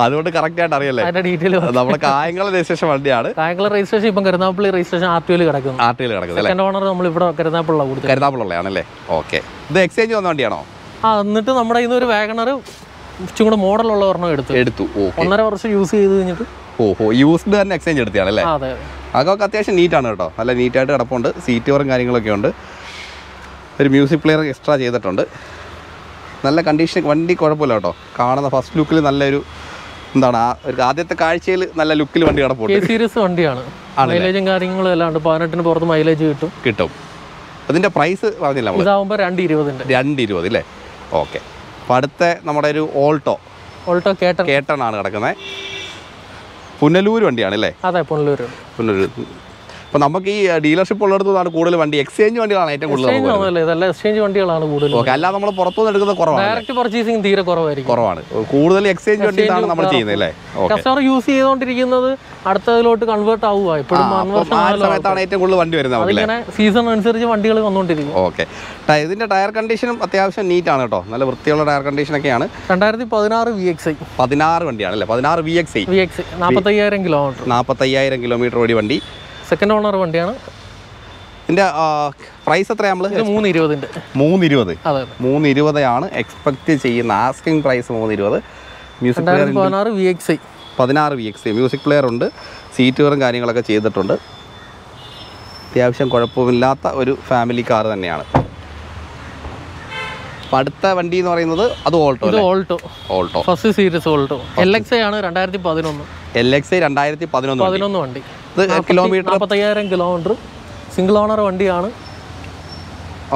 Speaker 2: അതുകൊണ്ട് കറക്റ്റ് ആയിട്ട് അറിയല്ലേ?
Speaker 1: അതിന്റെ ഡീറ്റെയിൽ
Speaker 2: നമ്മുടെ കായംകുളം രജിസ്ട്രേഷൻ വണ്ടിയാണ്.
Speaker 1: കായംകുളം രജിസ്ട്രേഷൻ ഇപ്പം കരുനാപ്പള്ളി രജിസ്ട്രേഷൻ ആർ ടി കിടക്കുന്നു.
Speaker 2: ആർ ടി കിടക്കുന്നു
Speaker 1: സെക്കൻഡ് ഓണർ നമ്മൾ ഇവിടെ കരുനാപ്പള്ള കൊടുത്തു
Speaker 2: കരുതാപ്പുള്ളതാണല്ലേ ഓക്കെ ഇത് എക്സ്ചേഞ്ച് വന്ന വണ്ടിയാണോ?
Speaker 1: ആ എന്നിട്ട് നമ്മുടെ ഇന്ന് ഒരു വാഗണർ ഇച്ചിരി കൂടെ മോഡലുള്ള ഒരെണ്ണം എടുത്തു.
Speaker 2: എടുത്തു
Speaker 1: ഒന്നര വർഷം യൂസ് ചെയ്ത് കഴിഞ്ഞിട്ട്.
Speaker 2: ഓഹോ യൂസ്ഡ് തന്നെ എക്സ്ചേഞ്ച് എടുത്തതാണല്ലേ അതൊക്കെ അത്യാവശ്യം നീറ്റാണ് കേട്ടോ. നല്ല നീറ്റായിട്ട് കിടപ്പുണ്ട്. സീറ്റ് കവറും കാര്യങ്ങളൊക്കെ ഉണ്ട്. ഒരു മ്യൂസിക് പ്ലെയർ എക്സ്ട്രാ ചെയ്തിട്ടുണ്ട്. നല്ല കണ്ടീഷൻ വണ്ടി കുഴപ്പമില്ല കേട്ടോ. കാണുന്ന ഫസ്റ്റ് ലുക്കിൽ നല്ലൊരു എന്താണ് ആ ഒരു ആദ്യത്തെ കാഴ്ചയിൽ നല്ല ലുക്കിൽ വണ്ടി കിടപ്പുണ്ട്
Speaker 1: സീരീസ് വണ്ടിയാണ്. മൈലേജും കാര്യങ്ങളും എല്ലാം ഉണ്ട്. പതിനെട്ടിന് പുറത്ത് മൈലേജ് കിട്ടും.
Speaker 2: കിട്ടും. അതിന്റെ പ്രൈസ് പറഞ്ഞില്ല
Speaker 1: ഇതാവുമ്പോൾ രണ്ട് ഇരുപതിന്റെ
Speaker 2: രണ്ട് ഇരുപത് അല്ലേ? ഓക്കെ അപ്പോൾ അടുത്ത നമ്മുടെ ഒരു ഓൾട്ടോ.
Speaker 1: ഓൾട്ടോ കേട്ടൺ
Speaker 2: കേട്ടൺ ആണ് കിടക്കുന്നത്. പുനലൂർ വണ്ടിയാണ് അല്ലേ
Speaker 1: അതെ പുനലൂർ.
Speaker 2: പുനലൂർ. അപ്പോൾ നമുക്ക് ഈ ഡീലർഷിപ്പ് ഉള്ളിടത്തുനിന്നാണ് കൂടുതൽ വണ്ടി എക്സ്ചേഞ്ച് വണ്ടികളാണ് ഏറ്റവും കൂടുതൽ
Speaker 1: എക്സ്ചേഞ്ച് ഇതെല്ലാം എക്സ്ചേഞ്ച് വണ്ടികളാണ് കൂടുതൽ
Speaker 2: ഓക്കെ അല്ലാതെ നമ്മൾ പുറത്തുനിന്ന് എടുക്കുന്നത് കുറവാണ്
Speaker 1: ഡയറക്റ്റ് പർച്ചേസിംഗ് തീരെ കുറവായിരിക്കും.
Speaker 2: കുറവാണ്. കൂടുതൽ എക്സ്ചേഞ്ച് വണ്ടിയാണ് നമ്മൾ ചെയ്യുന്നത് അല്ലേ?
Speaker 1: കസ്റ്റമർ യൂസ് ചെയ്തുകൊണ്ടിരിക്കുന്നത് അടുത്തതിലോട്ട് കൺവേർട്ട് ആവുക
Speaker 2: സമയത്താണ് ഏറ്റവും കൂടുതൽ വണ്ടി വരുന്നത്
Speaker 1: അതിങ്ങനെ സീസൺ അനുസരിച്ച് വണ്ടികൾ വന്നുകൊണ്ടിരിക്കും.
Speaker 2: ഓക്കെ ഇതിന്റെ ടയർ കണ്ടീഷനും അത്യാവശ്യം നീറ്റ് ആണ് കേട്ടോ. നല്ല വൃത്തിയുള്ള ടയർ കണ്ടീഷൻ ഒക്കെയാണ്.
Speaker 1: രണ്ടായിരത്തി പതിനാറ് വി എക്സ് ഐ
Speaker 2: പതിനാറ് വണ്ടിയാണ് അല്ലേ? പതിനാറ് V X I
Speaker 1: V X നാൽപ്പത്തയ്യായിരം kilometre
Speaker 2: നാൽപ്പത്തയ്യായിരം കിലോമീറ്റർ ഓടി വണ്ടി.
Speaker 1: സെക്കൻഡ് ഓണർ വണ്ടിയാണ്.
Speaker 2: ഇതിന്റെ പ്രൈസ് എത്രയാണ് നമ്മൾ
Speaker 1: മൂന്ന് ഇരുപതിന്റെ
Speaker 2: മൂന്ന് ഇരുപത് മൂന്ന് ഇരുപതാണ് എക്സ്പെക്ട് ചെയ്യുന്ന ആസ്കിംഗ് പ്രൈസ് മൂന്ന് ഇരുപത് മ്യൂസിക്
Speaker 1: പതിനാറ് വി എക്സ് ഐ
Speaker 2: പതിനാറ് വി എക്സ് മ്യൂസിക് പ്ലെയർ ഉണ്ട്. സീറ്റുകളും കാര്യങ്ങളൊക്കെ ചെയ്തിട്ടുണ്ട്. അത്യാവശ്യം കുഴപ്പമില്ലാത്ത ഒരു ഫാമിലി കാർ തന്നെയാണ്. അടുത്ത വണ്ടി എന്ന് പറയുന്നത് അത് Alto
Speaker 1: Alto
Speaker 2: Alto
Speaker 1: first series Alto L X ആണ് രണ്ടായിരത്തി പതിനൊന്ന്.
Speaker 2: എൽ എക്സ് ഐ രണ്ടായിരത്തി പതിനൊന്ന്.
Speaker 1: പതിനൊന്ന് വണ്ടി.
Speaker 2: കിലോമീറ്റർ
Speaker 1: നാൽപ്പത്തയ്യായിരം കിലോമീറ്റർ സിംഗിൾ ഓണർ വണ്ടിയാണ്.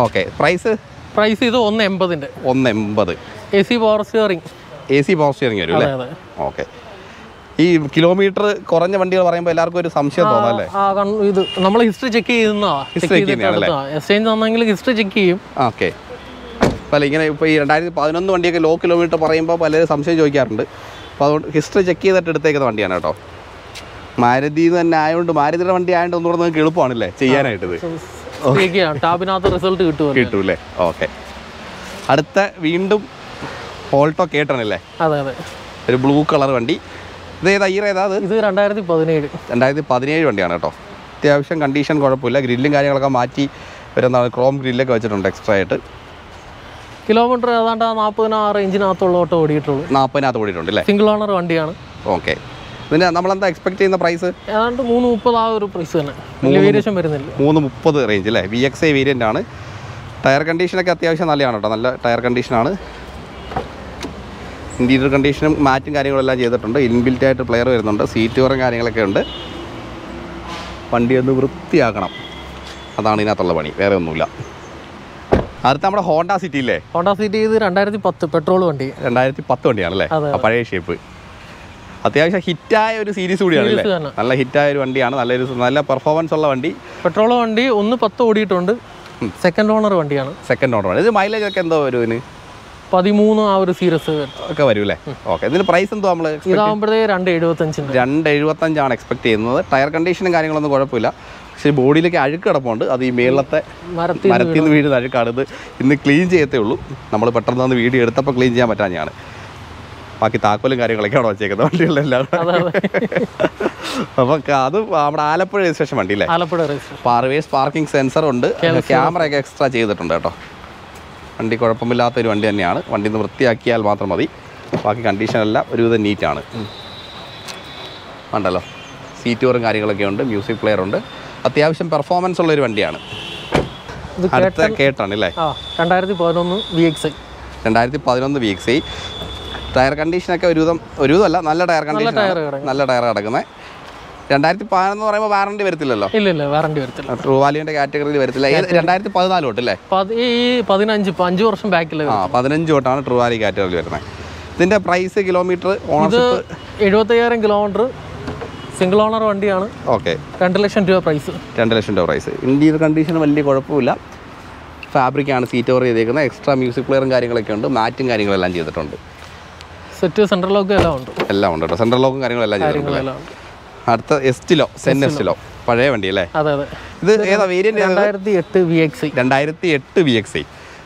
Speaker 2: ഓക്കെ പ്രൈസ്
Speaker 1: പ്രൈസ് ഇത് ഒന്ന് എൺപതിന്റെ
Speaker 2: ഒന്ന് എൺപത്
Speaker 1: A C power steering
Speaker 2: A C power steering വരും അല്ലേ ഓക്കെ ഈ കിലോമീറ്റർ കുറഞ്ഞ വണ്ടികൾ പറയുമ്പോൾ എല്ലാവർക്കും ഒരു സംശയം
Speaker 1: തോന്നല്ലേ ഇത് നമ്മൾ ഹിസ്റ്ററി ചെക്ക് ചെയ്യുന്ന എക്സ്ചേഞ്ച് തന്നെങ്കിൽ ഹിസ്റ്ററി ചെക്ക് ചെയ്യും.
Speaker 2: ഓക്കെ അല്ല ഇങ്ങനെ ഇപ്പോൾ ഈ രണ്ടായിരത്തി പതിനൊന്ന് വണ്ടിയൊക്കെ ലോ കിലോമീറ്റർ പറയുമ്പോൾ പലരും സംശയം ചോദിക്കാറുണ്ട്. അപ്പോൾ അതുകൊണ്ട് ഹിസ്റ്ററി ചെക്ക് ചെയ്തിട്ട് എടുത്തേക്കുന്ന വണ്ടിയാണ് കേട്ടോ. മാരുതി തന്നെ ആയതുകൊണ്ട് മാരുതിയുടെ വണ്ടി ആയതുകൊണ്ട് ഒന്നുകൂടെ നിങ്ങൾക്ക് എളുപ്പമാണല്ലേ ചെയ്യാനായിട്ട്
Speaker 1: ടാബിനകത്ത് റിസൾട്ട്
Speaker 2: കിട്ടും കിട്ടൂല്ലേ? ഓക്കെ. അടുത്ത വീണ്ടും ഓൾട്ടോ കേട്ടണല്ലേ?
Speaker 1: അതെ അതെ.
Speaker 2: ഒരു ബ്ലൂ കളർ വണ്ടി. ഇത് ഏതാ ഈ ഏതാ
Speaker 1: ഇത് രണ്ടായിരത്തി പതിനേഴ്
Speaker 2: രണ്ടായിരത്തി പതിനേഴ് വണ്ടിയാണ് കേട്ടോ. അത്യാവശ്യം കണ്ടീഷൻ കുഴപ്പമില്ല. ഗ്രില്ലും കാര്യങ്ങളൊക്കെ മാറ്റി വരുന്നതാണ് ക്രോം ഗ്രില്ലൊക്കെ വെച്ചിട്ടുണ്ട് എക്സ്ട്രാ ആയിട്ട്.
Speaker 1: കിലോമീറ്റർ ഏതാണ്ട് നാൽപ്പതിനാറ് ഇഞ്ചിനകത്തുള്ള ഓട്ടോ ഓടിയിട്ടുള്ളൂ.
Speaker 2: നാൽപ്പതിനകത്ത് ഓടിയിട്ടുണ്ട് അല്ലേ?
Speaker 1: സിംഗിൾ ഓണർ വണ്ടിയാണ്.
Speaker 2: ഓക്കെ. ഇതിന് നമ്മളെന്താ എക്സ്പെക്ട് ചെയ്യുന്ന പ്രൈസ്
Speaker 1: ഏതാണ്ട് മൂന്ന് മുപ്പത് ആ ഒരു പ്രൈസ് തന്നെ. വേരിയേഷൻ വരുന്നില്ല.
Speaker 2: മൂന്ന് മുപ്പത് റേഞ്ച് അല്ലേ വി എക്സ് ഐ വേരിയന്റ് ആണ്. ടയർ കണ്ടീഷനൊക്കെ അത്യാവശ്യം നല്ലതാണ് കേട്ടോ നല്ല ടയർ കണ്ടീഷനാണ് ഇന്റീരിയർ കണ്ടീഷനും മാറ്റും കാര്യങ്ങളെല്ലാം ചെയ്തിട്ടുണ്ട്. ഇൻബിൽറ്റ് ആയിട്ട് പ്ലെയർ വരുന്നുണ്ട്. സീറ്റ് കവറും കാര്യങ്ങളൊക്കെ ഉണ്ട്. വണ്ടി ഒന്ന് വൃത്തിയാക്കണം. അതാണ് ഇതിനകത്തുള്ള പണി. വേറെ ഒന്നുമില്ല. അടുത്ത നമ്മുടെ ഹോണ്ട സിറ്റി ഇല്ലേ
Speaker 1: ഹോണ്ട സിറ്റി ഇത് രണ്ടായിരത്തി പത്ത് പെട്രോൾ വണ്ടി.
Speaker 2: രണ്ടായിരത്തി പത്ത് വണ്ടിയാണല്ലേ? പഴയ ഷേപ്പ് അത്യാവശ്യം ഹിറ്റായ ഒരു സീരീസ് കൂടിയാണ്. നല്ല ഹിറ്റായ ഒരു വണ്ടിയാണ്. നല്ലൊരു നല്ല പെർഫോമൻസ് ഉള്ള വണ്ടി.
Speaker 1: പെട്രോൾ വണ്ടി ഒന്ന് പത്ത് ഓടിയിട്ടുണ്ട്. സെക്കൻഡ് ഓണർ വണ്ടിയാണ്.
Speaker 2: സെക്കൻഡ് ഓണർ ഇത് മൈലേജ് ഒക്കെ എന്തോ വരും ഇതിന്?
Speaker 1: പതിമൂന്ന് ആ ഒരു സീരീസ്
Speaker 2: ഒക്കെ വരും അല്ലേ? ഓക്കെ ഇതിന് പ്രൈസ് എന്തോ നമ്മൾ
Speaker 1: ഇതാകുമ്പോഴേ രണ്ട് എഴുപത്തഞ്ച്
Speaker 2: രണ്ട് എഴുപത്തഞ്ചാണ് എക്സ്പെക്ട് ചെയ്യുന്നത്. ടയർ കണ്ടീഷനും കാര്യങ്ങളൊന്നും കുഴപ്പമില്ല. പക്ഷേ ബോഡിയിലേക്ക് അഴുക്ക് കിടപ്പുണ്ട്. അത് ഈ മേളത്തെ
Speaker 1: മരത്തിൽ
Speaker 2: നിന്ന് വീഴുന്ന അഴുക്കാണ് ഇത്. ഇന്ന് ക്ലീൻ ചെയ്യത്തേ ഉള്ളൂ. നമ്മൾ പെട്ടെന്ന് വീഡിയോ എടുത്തപ്പോൾ ക്ലീൻ ചെയ്യാൻ പറ്റാഞ്ഞാണ്. ബാക്കി താക്കോലും കാര്യങ്ങളൊക്കെ അവിടെ വെച്ചേക്കുന്നത് വണ്ടികളിലെല്ലാം. അപ്പൊ അത്. നമ്മുടെ ആലപ്പുഴ രജിസ്ട്രേഷൻ വണ്ടി അല്ലേ?
Speaker 1: ആലപ്പുഴ
Speaker 2: പാർവേസ് പാർക്കിംഗ് സെൻസർ ഉണ്ട് ക്യാമറ ഒക്കെ എക്സ്ട്രാ ചെയ്തിട്ടുണ്ട് കേട്ടോ. വണ്ടി കുഴപ്പമില്ലാത്ത ഒരു വണ്ടി തന്നെയാണ്. വണ്ടി ഒന്ന് വൃത്തിയാക്കിയാൽ മാത്രം മതി. ബാക്കി കണ്ടീഷൻ എല്ലാം ഒരുവിധം നീറ്റാണ്. ഉണ്ടല്ലോ. സീറ്റ് കവറും കാര്യങ്ങളൊക്കെ ഉണ്ട്. മ്യൂസിക് പ്ലെയർ ഉണ്ട്. അത്യാവശ്യം പെർഫോമൻസ് ഉള്ള ഒരു വണ്ടിയാണ് അടുത്ത കേട്ടാണ് അല്ലേ?
Speaker 1: രണ്ടായിരത്തി പതിനൊന്ന് വി എക്സ് ഐ
Speaker 2: രണ്ടായിരത്തി പതിനൊന്ന് വി എക്സ് ഐ ടയർ കണ്ടീഷനൊക്കെ ഒരുവിധം ഒരുവിധമല്ല നല്ല ടയർ കണ്ടീഷൻ നല്ല ടയർ കിടക്കുന്നത് രണ്ടായിരത്തി പതിനൊന്ന് പറയുമ്പോൾ വാറണ്ടി വരത്തില്ലല്ലോ?
Speaker 1: ഇല്ല വാറണ്ടി വരത്തില്ല.
Speaker 2: ട്രൂ വാല്യൂന്റെ കാറ്റഗറിയിൽ വരത്തില്ല. രണ്ടായിരത്തി പതിനാല് തൊട്ട് അല്ലേ
Speaker 1: ഈ പതിനഞ്ച് അഞ്ച് വർഷം ബാക്കിൽ
Speaker 2: ആ പതിനഞ്ച് തൊട്ടാണ് ട്രൂ വാലി കാറ്റഗറിയിൽ വരുന്നത് ഇതിന്റെ പ്രൈസ് കിലോമീറ്റർ ഓണർഷിപ്പ്
Speaker 1: എഴുപത്തയ്യായിരം കിലോമീറ്റർ സിംഗിൾ ഓണർ വണ്ടിയാണ്.
Speaker 2: ഓക്കെ
Speaker 1: രണ്ട് ലക്ഷം രൂപ പ്രൈസ്
Speaker 2: രണ്ട് ലക്ഷം രൂപ പ്രൈസ് ഇന്റീരിയർ കണ്ടീഷൻ വലിയ കുഴപ്പമില്ല. ഫാബ്രിക്കാണ് സീറ്റ് ഓവർ ചെയ്തേക്കുന്നത് എക്സ്ട്രാ മ്യൂസിക് പ്ലെയറും കാര്യങ്ങളൊക്കെ ഉണ്ട്. മാറ്റും കാര്യങ്ങളെല്ലാം ചെയ്തിട്ടുണ്ട്.
Speaker 1: സെറ്റ് സെൻട്രൽ ലോക്ക് എല്ലാം ഉണ്ട്.
Speaker 2: എല്ലാം ഉണ്ട് കേട്ടോ. സെൻട്രൽ ലോക്കും കാര്യങ്ങളെല്ലാം ചെയ്തിട്ടുണ്ട് അടുത്ത എസ്റ്റിലോ സെൻ എസ്റ്റിലോ പഴയ വണ്ടി അല്ലേ?
Speaker 1: അതെ അതെ.
Speaker 2: ഇത് ഏതാ? വേരിയന്റ്
Speaker 1: രണ്ടായിരത്തി എട്ട് വി എക്സ്
Speaker 2: രണ്ടായിരത്തി എട്ട് വി എക്സ്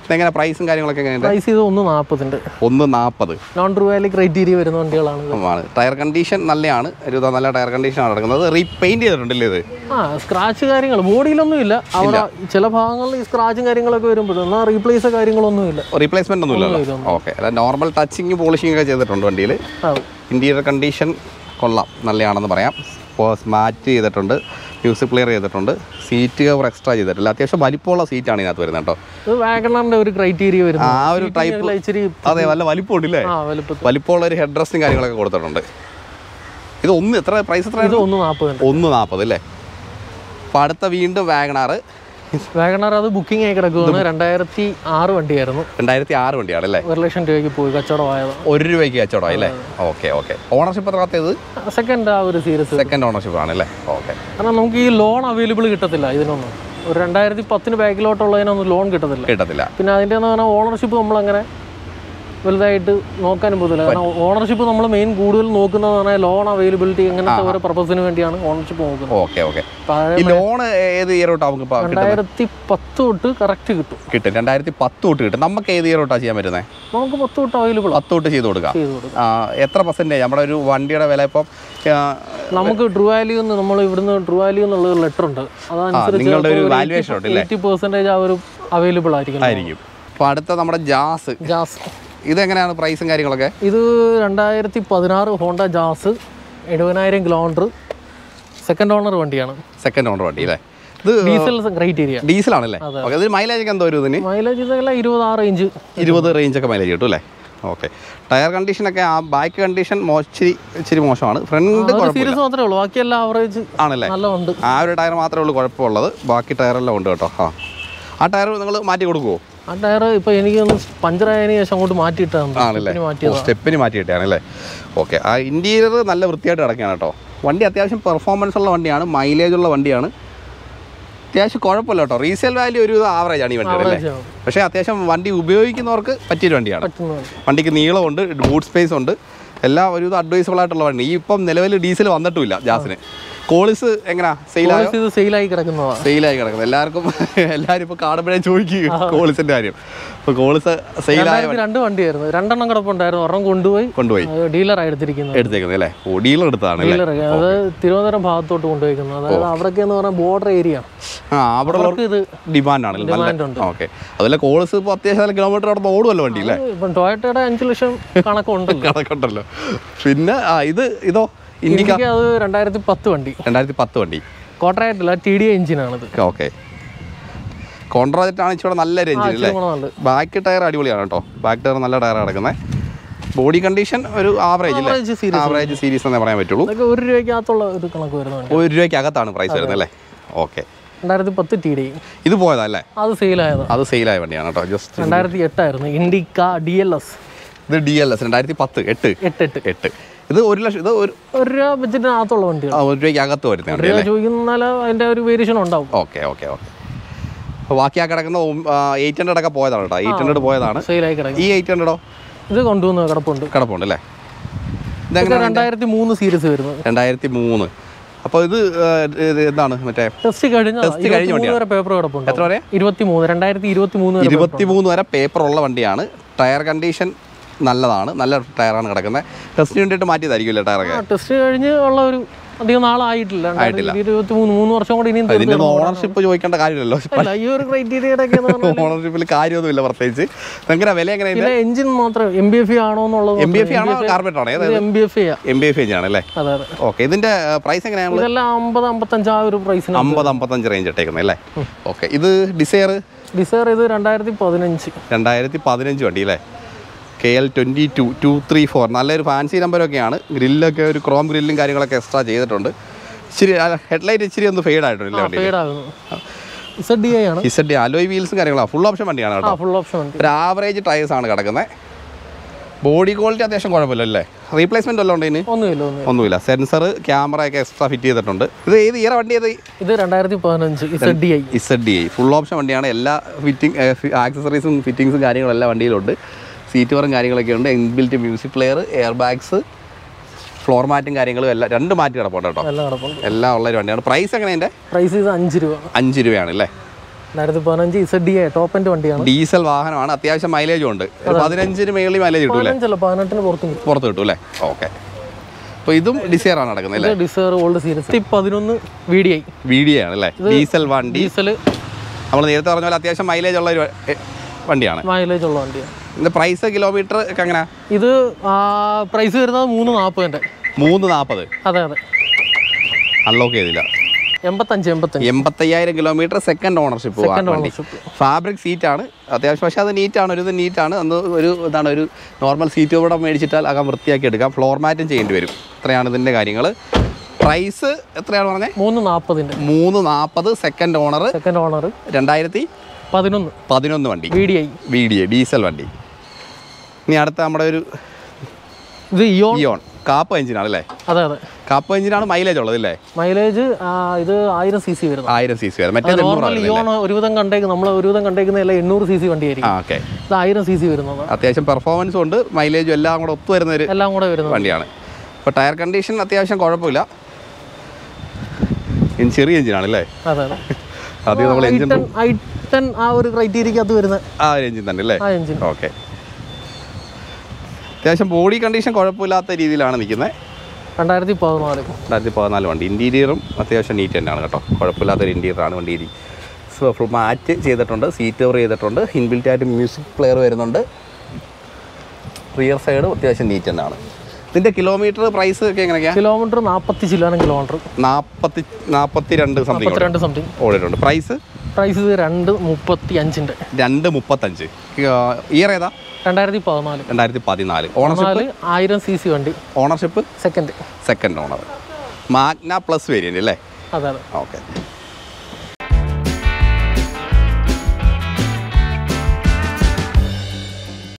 Speaker 2: ഐ ഇതെങ്ങനെ പ്രൈസും കാര്യങ്ങളൊക്കെ എങ്ങനെയുണ്ട്?
Speaker 1: പ്രൈസ് ഇത് ഒന്ന് ഉണ്ട്
Speaker 2: ഒന്ന് നാൽപ്പത്
Speaker 1: നോൺ ട്രൂവാലി ക്രൈറ്റീരിയ വരുന്ന വണ്ടികളാണ്.
Speaker 2: ടയർ കണ്ടീഷൻ നല്ലതാണ് ഒരു നല്ല ടയർ കണ്ടീഷനാണ് നടക്കുന്നത്. റീപെയിന്റ് ചെയ്തിട്ടുണ്ടല്ലേ ഇത്?
Speaker 1: ആ സ്ക്രാച്ച് കാര്യങ്ങൾ. ബോഡിയിലൊന്നും ഇല്ല. അവിടെ ചില ഭാഗങ്ങളിൽ ഈ സ്ക്രാച്ചും കാര്യങ്ങളൊക്കെ വരുമ്പോഴും എന്നാൽ റീപ്ലേസ് കാര്യങ്ങളൊന്നും ഇല്ല
Speaker 2: റീപ്ലേസ്മെന്റ് ഒന്നും ഇല്ല ഓക്കെ അല്ല നോർമൽ ടച്ചിങ് പോളിഷിംഗ് ഒക്കെ ചെയ്തിട്ടുണ്ട് വണ്ടിയിൽ.
Speaker 1: ഇന്റീരിയർ
Speaker 2: ഇന്റീരിയർ കണ്ടീഷൻ കൊള്ളാം. നല്ലതാണെന്ന് പറയാം. മാറ്റ് ചെയ്തിട്ടുണ്ട്. മ്യൂസിക് പ്ലെയർ ചെയ്തിട്ടുണ്ട്. സീറ്റ് കവർ എക്സ്ട്രാ ചെയ്തിട്ടില്ല. അത്യാവശ്യം വലിപ്പമുള്ള സീറ്റാണ് ഇതിനകത്ത് വരുന്നത് കേട്ടോ.
Speaker 1: വാഗണറിന്റെ ഒരു ക്രൈറ്റീരിയ വരുന്നു.
Speaker 2: ആ ഒരു ടൈപ്പ്
Speaker 1: ഇച്ചിരി
Speaker 2: അതെ നല്ല വലിപ്പമുണ്ടല്ലേ
Speaker 1: ആ വലുപ്പത്തിൽ.
Speaker 2: വലിപ്പമുള്ള ഒരു ഹെഡ് ഡ്രസ്സും കാര്യങ്ങളൊക്കെ കൊടുത്തിട്ടുണ്ട്. ഇത് ഒന്ന് എത്ര പ്രൈസ് എത്ര
Speaker 1: ഒന്ന് നാൽപ്പത്
Speaker 2: ഒന്ന് നാൽപ്പത് അല്ലേ? അപ്പോൾ അടുത്ത വീണ്ടും വാഗണാറ്.
Speaker 1: വാഗണർ അത് ബുക്കിംഗ് ആയി കിടക്കുകയാണ് രണ്ടായിരത്തി ആറ് വണ്ടിയായിരുന്നു.
Speaker 2: രണ്ടായിരത്തി ആറ് വണ്ടിയാണ് അല്ലേ?
Speaker 1: ഒരു ലക്ഷം രൂപയ്ക്ക് പോയി കച്ചവടമായത്.
Speaker 2: ഒരു രൂപയ്ക്ക് കച്ചവടം അല്ലേ? Okay okay. ഓണർഷിപ്പ് എത്രാത്തത്
Speaker 1: സെക്കൻഡ് ആ ഒരു സീരീസ്
Speaker 2: സെക്കൻഡ് ഓണർഷിപ്പ് ആണ് അല്ലേ? ഓക്കെ.
Speaker 1: കാരണം നമുക്ക് ഈ ലോൺ അവൈലബിൾ കിട്ടത്തില്ല ഇതിനൊന്നും. ഒരു രണ്ടായിരത്തി പത്തിന് ബാക്കിലോട്ടുള്ളതിനൊന്നും ലോൺ കിട്ടത്തില്ല.
Speaker 2: കിട്ടത്തില്ല.
Speaker 1: പിന്നെ അതിന്റെ എന്ന് പറഞ്ഞാൽ ഓണർഷിപ്പ് നമ്മളങ്ങനെ വലുതായിട്ട് നോക്കാനും പോകുന്നില്ല കാരണം ഓണർഷിപ്പ് നമ്മൾ മെയിൻ കൂടുതൽ നോക്കുന്നത് പറഞ്ഞാൽ ലോൺ അവൈലബിലിറ്റി അങ്ങനത്തെ ഓരോ പർപ്പസിന് വേണ്ടിയാണ് ഓണർഷിപ്പ് നോക്കുന്നത്.
Speaker 2: Okay okay. ലോൺ ഏത് ഇയർ തൊട്ടാ
Speaker 1: രണ്ടായിരത്തി പത്ത് തൊട്ട് കറക്റ്റ് കിട്ടും.
Speaker 2: കിട്ടും. രണ്ടായിരത്തി പത്ത് തൊട്ട് കിട്ടും. നമുക്ക് ഏത് ഇയർ തൊട്ടാ ചെയ്യാൻ പറ്റുന്നത്
Speaker 1: നമുക്ക് പത്ത് തൊട്ട് അവൈലബിൾ
Speaker 2: പത്ത് തൊട്ട് ചെയ്ത് കൊടുക്കാം. എത്ര പെർസെന്റേജ് നമ്മുടെ ഒരു വണ്ടിയുടെ വില ഇപ്പം
Speaker 1: നമുക്ക് ട്രൂ വാല്യൂ എന്ന് നമ്മൾ ഇവിടുന്ന് ട്രൂ വാല്യൂ എന്നുള്ള ഒരു ലെറ്റർ ഉണ്ട്. അതനുസരിച്ച് ആ ഒരു അവൈലബിൾ ആയിരിക്കും
Speaker 2: ആയിരിക്കും. അപ്പോൾ അടുത്ത നമ്മുടെ ജാസ്.
Speaker 1: ജാസ്.
Speaker 2: ഇതെങ്ങനെയാണ് പ്രൈസും കാര്യങ്ങളൊക്കെ?
Speaker 1: ഇത് രണ്ടായിരത്തി പതിനാറ് ഹോണ്ട ജാസ് എഴുപതിനായിരം കിലോമീറ്റർ സെക്കൻഡ് ഓണർ വണ്ടിയാണ്.
Speaker 2: സെക്കൻഡ് ഓണർ വണ്ടി അല്ലേ? ഇത്
Speaker 1: ഡീസൽ ക്രൈറ്റീരിയ
Speaker 2: ഓക്കെ മൈലേജ് ഒക്കെ എന്തോ ഒരു ഇതിന്?
Speaker 1: മൈലേജ് ഇതെല്ലാം ഇരുപത് ആ റേഞ്ച്
Speaker 2: ഇരുപത് റേഞ്ചൊക്കെ മൈലേജ് കിട്ടും അല്ലേ? ഓക്കെ ടയർ കണ്ടീഷനൊക്കെ ആ ബാക്ക് കണ്ടീഷൻ മോശിരി ഇച്ചിരി മോശമാണ്. ഫ്രണ്ട് കുഴപ്പമില്ല.
Speaker 1: സീരീസ് മാത്രമേ ഉള്ളൂ. ബാക്കിയെല്ലാം ആവറേജ്
Speaker 2: ആണല്ലേ? ആ ഒരു ടയർ മാത്രമേ ഉള്ളൂ കുഴപ്പമുള്ളത്. ബാക്കി ടയറെല്ലാം ഉണ്ട് കേട്ടോ. ആ. ആ ടയർ നിങ്ങൾ മാറ്റി കൊടുക്കുമോ
Speaker 1: ആ ടയർ ഇപ്പൊ എനിക്ക് പഞ്ചറായതിനു ശേഷം അങ്ങോട്ട് മാറ്റിയിട്ടാണ്.
Speaker 2: സ്റ്റെപ്പിന് മാറ്റിയിട്ടാണല്ലേ ഓക്കെ. ആ ഇന്റീരിയർ നല്ല വൃത്തിയായിട്ട് കിടക്കുകയാണ് കേട്ടോ. വണ്ടി അത്യാവശ്യം പെർഫോമൻസ് ഉള്ള വണ്ടിയാണ് മൈലേജ് ഉള്ള വണ്ടിയാണ്. അത്യാവശ്യം കുഴപ്പമില്ല കേട്ടോ. റീസെയിൽ വാല്യൂ ഒരു ആവറേജ് ആണ് ഈ വണ്ടി അല്ലേ? പക്ഷേ അത്യാവശ്യം വണ്ടി ഉപയോഗിക്കുന്നവർക്ക് പറ്റിയൊരു വണ്ടിയാണ്. വണ്ടിക്ക് നീളമുണ്ട് ബൂട്ട് സ്പേസ് ഉണ്ട്. എല്ലാം ഒരു അഡ്വൈസബിൾ ആയിട്ടുള്ള വണ്ടി. ഈ ഇപ്പം നിലവിൽ ഡീസൽ വന്നിട്ടുമില്ല ജാസിന് കോളിസ് എങ്ങനെയാ സെയിലായി?
Speaker 1: സെയിലായി കിടക്കുന്നതാണ്
Speaker 2: സെയിലായി കിടക്കുന്നത് എല്ലാവർക്കും എല്ലാവരും ഇപ്പോൾ കാണുമ്പോഴേ ചോദിക്കും കോളിസിന്റെ കാര്യം. ഇപ്പോൾ കോളിസ് സെയിലായ
Speaker 1: രണ്ട് വണ്ടിയായിരുന്നു. രണ്ടെണ്ണം കിടപ്പുണ്ടായിരുന്നു. ഒരെണ്ണം കൊണ്ടുപോയി.
Speaker 2: കൊണ്ടുപോയി.
Speaker 1: ഡീലറായി എടുത്തിരിക്കുന്നത്.
Speaker 2: എടുത്തേക്കുന്നത് അല്ലേ? ഓ ഡീലർ എടുത്തതാണ് അല്ലേ?
Speaker 1: ഡീലർ അത് തിരുവനന്തപുരം ഭാഗത്തോട്ട് കൊണ്ടുപോയിരിക്കുന്നത് അതായത് അവിടെയൊക്കെ എന്ന് പറഞ്ഞാൽ ബോർഡർ ഏരിയ
Speaker 2: ആ അവിടെ
Speaker 1: ഇത്
Speaker 2: ഡിമാൻഡാണ്
Speaker 1: ഉണ്ട്.
Speaker 2: ഓക്കെ. അതല്ല കോളിസ് ഇപ്പോൾ അത്യാവശ്യം കിലോമീറ്റർ അവിടെ ഓടുമല്ലോ വണ്ടി അല്ലേ
Speaker 1: ഇപ്പം ടൊയറ്റയുടെ അഞ്ച് ലക്ഷം കണക്കുണ്ടല്ലോ.
Speaker 2: കണക്കുണ്ടല്ലോ. പിന്നെ ഇത് ഇതോ?
Speaker 1: എനിക്ക് അത് രണ്ടായിരത്തി പത്ത് വണ്ടി.
Speaker 2: രണ്ടായിരത്തി പത്ത് വണ്ടി.
Speaker 1: കോട്ടറായിട്ടില്ല ടി ഡി എഞ്ചിനാണിത്.
Speaker 2: ഓക്കെ. കോൺട്രാജക്റ്റ് ആണ് ഇച്ചിരി നല്ല ഒരു എഞ്ചിൻ അല്ലേ? ബാക്ക് ടയർ അടിപൊളിയാണ് കേട്ടോ. ബാക്ക് ടയർ നല്ല ടയർ കിടക്കുന്നത് ബോഡി കണ്ടീഷൻ ഒരു ആവറേജ് ആവറേജ് സീരീസ് എന്നേ പറയാൻ പറ്റുള്ളൂ.
Speaker 1: ഒരു രൂപയ്ക്കകത്തുള്ള ഒരു കണക്ക് വരുന്നത്
Speaker 2: ഒരു രൂപയ്ക്കകത്താണ് പ്രൈസ് വരുന്നത് അല്ലേ ഓക്കെ.
Speaker 1: രണ്ടായിരത്തി പത്ത് ടി ഡി
Speaker 2: ഇത് പോയതല്ലേ?
Speaker 1: അത് സെയിലായത്
Speaker 2: അത് സെയിലായ വണ്ടിയാണ് കേട്ടോ. ജസ്റ്റ്
Speaker 1: രണ്ടായിരത്തി എട്ടായിരുന്നു ഇൻഡിക്ക ഡി എൽ എസ്
Speaker 2: ഇത് ഡി എൽ എസ് രണ്ടായിരത്തി പത്ത് എട്ട്.
Speaker 1: എട്ട് എട്ട്.
Speaker 2: എട്ട്. ഇത് ഒരു ലക്ഷം ഇത് ഒരു
Speaker 1: ഒരു രൂപ ബഡ്ജറ്റിനകത്തുള്ള
Speaker 2: ആ, ഒരു രൂപയ്ക്കകത്ത് വരുന്ന
Speaker 1: ഒരു
Speaker 2: വണ്ടി
Speaker 1: രൂപ ചോദിക്കുന്നാൽ അതിന്റെ ഒരു വേരിയേഷൻ ഉണ്ടാവും.
Speaker 2: Okay okay okay. ബാക്കി ആ കിടക്കുന്ന എയ്റ്റ് ഹൺഡ്രഡ് ഒക്കെ പോയതാണ് കേട്ടോ. എയ്റ്റ് ഹൺഡ്രഡ് പോയതാണ്. ഈ എയ്റ്റ് ഹൺഡ്രഡോ
Speaker 1: ഇത് കൊണ്ടുവന്ന് കിടപ്പുണ്ട്.
Speaker 2: കിടപ്പുണ്ട് അല്ലേ?
Speaker 1: രണ്ടായിരത്തി മൂന്ന് സീരീസ് വരുന്നത്.
Speaker 2: രണ്ടായിരത്തി മൂന്ന് അപ്പോൾ ഇത് എന്താണ് മറ്റേ?
Speaker 1: ടെസ്റ്റ് കഴിഞ്ഞ
Speaker 2: Test കഴിഞ്ഞ
Speaker 1: വരെ പേപ്പർ കിടപ്പുണ്ട്.
Speaker 2: എത്ര വരെ?
Speaker 1: ഇരുപത്തി മൂന്ന് രണ്ടായിരത്തി ഇരുപത്തി മൂന്ന് വരെ
Speaker 2: ഇരുപത്തി മൂന്ന് വരെ പേപ്പർ ഉള്ള വണ്ടിയാണ്. ടയർ കണ്ടീഷൻ നല്ലതാണ്. നല്ല ടയറാണ് കിടക്കുന്നത്. ടെസ്റ്റിന് വേണ്ടിയിട്ട് മാറ്റിയതായിരിക്കുമല്ലേ ടയറൊക്കെ?
Speaker 1: ടെസ്റ്റ് കഴിഞ്ഞ് ഉള്ള ഒരു അധികം നാളായിട്ടില്ല. മൂന്ന് വർഷം കൂടി
Speaker 2: ഇനി
Speaker 1: ഇതിന്റെ
Speaker 2: ഓണർഷിപ്പ് ചോദിക്കേണ്ട കാര്യമില്ലല്ലോ.
Speaker 1: ഈ ഒരു
Speaker 2: ഓണർഷിപ്പിൽ കാര്യമൊന്നുമില്ല പ്രത്യേകിച്ച്. ഭയങ്കര വില എങ്ങനെ
Speaker 1: എഞ്ചിൻ മാത്രം എം ബി എഫ് ആണോ എന്നുള്ളത്
Speaker 2: എം ബി എഫ് ആണോ കാർബറ്റ് ആണോ? ഏത്
Speaker 1: M B F
Speaker 2: M B F ആണ് അല്ലേ?
Speaker 1: അതെ അതെ.
Speaker 2: ഓക്കെ ഇതിന്റെ പ്രൈസ് എങ്ങനെയാണ്
Speaker 1: ഇതെല്ലാം അമ്പത് അമ്പത്തഞ്ച് ആ ഒരു പ്രൈസ്
Speaker 2: അമ്പത് അമ്പത്തഞ്ച് റേഞ്ച് ഇട്ടേക്കുന്നത് അല്ലേ? ഓക്കെ ഇത് ഡിസയർ
Speaker 1: ഡിസയർ ഇത് രണ്ടായിരത്തി പതിനഞ്ച്.
Speaker 2: രണ്ടായിരത്തി പതിനഞ്ച് വണ്ടി അല്ലേ? K L twenty two two three four നല്ലൊരു ഫാൻസി നമ്പറൊക്കെയാണ് ഗ്രില്ലൊക്കെ ഒരു ക്രോം ഗ്രില്ലും കാര്യങ്ങളൊക്കെ എക്സ്ട്രാ ചെയ്തിട്ടുണ്ട്. ഇച്ചിരി ഹെഡ്ലൈറ്റ് ഇച്ചിരി ഒന്ന് ഫെയ്ഡ് ആയിട്ടുണ്ട് അലോയ് വീൽസും കാര്യങ്ങളാണ് ഫുൾ ഓപ്ഷൻ വണ്ടിയാണ് കേട്ടോ.
Speaker 1: ഫുൾ ഓപ്ഷൻ
Speaker 2: ഒരു ആവറേജ് ടയേഴ്സ് ആണ് കിടക്കുന്നത് ബോഡി ക്വാളിറ്റി അത്യാവശ്യം കുഴപ്പമില്ല അല്ലേ? റീപ്ലേസ്മെന്റ് വല്ലതും ഉണ്ടോ
Speaker 1: ഒന്നുമില്ല ഒന്നുമില്ല.
Speaker 2: സെൻസർ ക്യാമറ ഒക്കെ എക്സ്ട്രാ ഫിറ്റ് ചെയ്തിട്ടുണ്ട്. ഇത് ഏത് ഇയർ വണ്ടി ഏത്?
Speaker 1: ഇത് രണ്ടായിരത്തി പതിനഞ്ച്
Speaker 2: ഫുൾ ഓപ്ഷൻ വണ്ടിയാണ്. എല്ലാ ഫിറ്റിംഗ് ആക്സസറീസും ഫിറ്റിംഗ്സും കാര്യങ്ങളും എല്ലാ വണ്ടിയിലുണ്ട്. സീറ്റ് കവറും കാര്യങ്ങളൊക്കെ ഉണ്ട്. Inbuilt music player air bags floor മാറ്റും കാര്യങ്ങളും എല്ലാം രണ്ട് മാറ്റി കിടപ്പുണ്ട് കേട്ടോ.
Speaker 1: എല്ലാം
Speaker 2: ഉള്ള ഒരു വണ്ടിയാണ്. പ്രൈസ് എങ്ങനെ അതിന്റെ
Speaker 1: പ്രൈസ് അഞ്ച് രൂപ.
Speaker 2: അഞ്ച് രൂപയാണ് അല്ലേ?
Speaker 1: രണ്ടായിരത്തി പതിനഞ്ച് ഇസഡ് ടോപ്പ് എൻഡ് വണ്ടിയാണ്.
Speaker 2: ഡീസൽ വാഹനമാണ്. അത്യാവശ്യം മൈലേജും ഉണ്ട്. പതിനഞ്ചിന് മേളിൽ മൈലേജ് കിട്ടും അല്ലേ
Speaker 1: പതിനഞ്ചല്ല പതിനെട്ടിന് പുറത്ത്
Speaker 2: പുറത്ത് കിട്ടും അല്ലേ? ഓക്കെ. അപ്പോൾ ഇതും ഡിസയർ ആണ് നടക്കുന്നത് അല്ലേ?
Speaker 1: ഇത് ഡിസയർ ഓൾഡ് സീരീസ് പതിനൊന്ന് വി ഡി ഐ
Speaker 2: വീഡിയോ ആണ് അല്ലേ? ഡീസൽ വണ്ടി.
Speaker 1: ഡീസൽ
Speaker 2: നമ്മൾ നേരത്തെ പറഞ്ഞ പോലെ അത്യാവശ്യം മൈലേജ് ഉള്ള ഒരു വണ്ടിയാണ്.
Speaker 1: മൈലേജ് ഉള്ള വണ്ടിയാണ്.
Speaker 2: ഇതിന്റെ പ്രൈസ് കിലോമീറ്റർ ഒക്കെ എങ്ങനെ?
Speaker 1: ഇത് പ്രൈസ് വരുന്നത് മൂന്ന് നാൽപ്പതിന്റെ
Speaker 2: മൂന്ന് നാൽപ്പത്
Speaker 1: അതെ അതെ.
Speaker 2: അൺലോക്ക് ചെയ്തില്ല.
Speaker 1: എൺപത്തഞ്ച് എൺപത്തഞ്ച്.
Speaker 2: എൺപത്തയ്യായിരം kilometre second ownership fabric seat ആണ്. അത്യാവശ്യം പക്ഷേ അത് നീറ്റാണ് ഒരു ഇത് നീറ്റാണ് അന്ന് ഒരു ഇതാണ് ഒരു നോർമൽ സീറ്റ് കൂടെ മേടിച്ചിട്ടാൽ അകം വൃത്തിയാക്കി എടുക്കാം. ഫ്ലോർ മാറ്റും ചെയ്യേണ്ടി വരും. ഇത്രയാണ് ഇതിന്റെ കാര്യങ്ങൾ. പ്രൈസ് എത്രയാണ് പറഞ്ഞത്
Speaker 1: മൂന്ന് നാൽപ്പതിന്റെ
Speaker 2: മൂന്ന് നാൽപ്പത് സെക്കൻഡ് ഓണർ
Speaker 1: സെക്കൻഡ് ഓണർ
Speaker 2: രണ്ടായിരത്തി
Speaker 1: പതിനൊന്ന്.
Speaker 2: പതിനൊന്ന് വണ്ടി.
Speaker 1: V D I
Speaker 2: V D diesel വണ്ടി. ഇനി അടുത്ത നമ്മുടെ ഒരു
Speaker 1: ഇത് ഇയോൺ.
Speaker 2: കാപ്പ് എഞ്ചിനാണ് അല്ലേ
Speaker 1: അതെ അതെ.
Speaker 2: കാപ്പ് എഞ്ചിനാണ് മൈലേജ് ഉള്ളത് അല്ലേ?
Speaker 1: മൈലേജ് ഇത് ആയിരം സി സി വരുന്നത്.
Speaker 2: ആയിരം സി സി വരും മറ്റേ
Speaker 1: നോർമൽ ഇയോൺ ഒരുവിധം കണ്ടേക്കുന്ന നമ്മൾ ഒരുവിധം കണ്ടേക്കുന്ന എല്ലാം എണ്ണൂറ് സി സി വണ്ടിയായിരിക്കും.
Speaker 2: ഓക്കെ.
Speaker 1: ഇത് ആയിരം സി സി വരുന്നത്.
Speaker 2: അത്യാവശ്യം പെർഫോമൻസും ഉണ്ട്. മൈലേജും എല്ലാം കൂടെ ഒത്തു വരുന്ന ഒരു
Speaker 1: എല്ലാം കൂടെ വരുന്ന
Speaker 2: വണ്ടിയാണ്. അപ്പോൾ ടയർ കണ്ടീഷൻ അത്യാവശ്യം കുഴപ്പമില്ല. ചെറിയ എഞ്ചിനാണ് അല്ലേ
Speaker 1: അതെ. അതെ
Speaker 2: നമ്മൾ എഞ്ചിൻ
Speaker 1: ആ ഒരു ക്രൈറ്റീരിയക്ക് അത് വരുന്ന
Speaker 2: ആ ഒരു എഞ്ചിൻ തന്നെ അല്ലേ
Speaker 1: ആ എഞ്ചിൻ
Speaker 2: ഓക്കെ. അത്യാവശ്യം ബോഡി കണ്ടീഷൻ കുഴപ്പമില്ലാത്ത രീതിയിലാണ് നിൽക്കുന്നത്.
Speaker 1: രണ്ടായിരത്തി പതിനാല്.
Speaker 2: രണ്ടായിരത്തി പതിനാല് വണ്ടി. ഇന്റീരിയറും അത്യാവശ്യം നീറ്റ് തന്നെയാണ് കേട്ടോ. കുഴപ്പമില്ലാത്തൊരു ഇന്റീരിയറാണ് വണ്ടി. സോ ഫുൾ മാറ്റ് ചെയ്തിട്ടുണ്ട്. സീറ്റ് കവർ ചെയ്തിട്ടുണ്ട്. ഇൻബിൽറ്റ് ആയിട്ട് മ്യൂസിക് പ്ലെയർ വരുന്നുണ്ട്. റിയർ സൈഡ് അത്യാവശ്യം നീറ്റ് തന്നെയാണ്. ഇതിന്റെ കിലോമീറ്റർ പ്രൈസ് ഒക്കെ എങ്ങനെയൊക്കെയാണ്
Speaker 1: കിലോമീറ്റർ നാൽപ്പത്തി ചില്ലാണ് കിലോമീറ്റർ
Speaker 2: നാൽപ്പത്തി നാൽപ്പത്തി രണ്ട് സംതിങ്
Speaker 1: രണ്ട് സംതിങ്
Speaker 2: ഓടിയിട്ടുണ്ട് പ്രൈസ്
Speaker 1: പ്രൈസ് രണ്ട് മുപ്പത്തി അഞ്ചിന്റെ
Speaker 2: രണ്ട് മുപ്പത്തഞ്ച്. ഇയർ ഏതാ?
Speaker 1: രണ്ടായിരത്തി പതിനാല്
Speaker 2: രണ്ടായിരത്തി പതിനാല് ഓണർഷിപ്പ്
Speaker 1: പതിനാല് ആയിരം സി സി വണ്ടി.
Speaker 2: Ownership
Speaker 1: second
Speaker 2: second owner Magna plus variant അല്ലേ? ഓക്കെ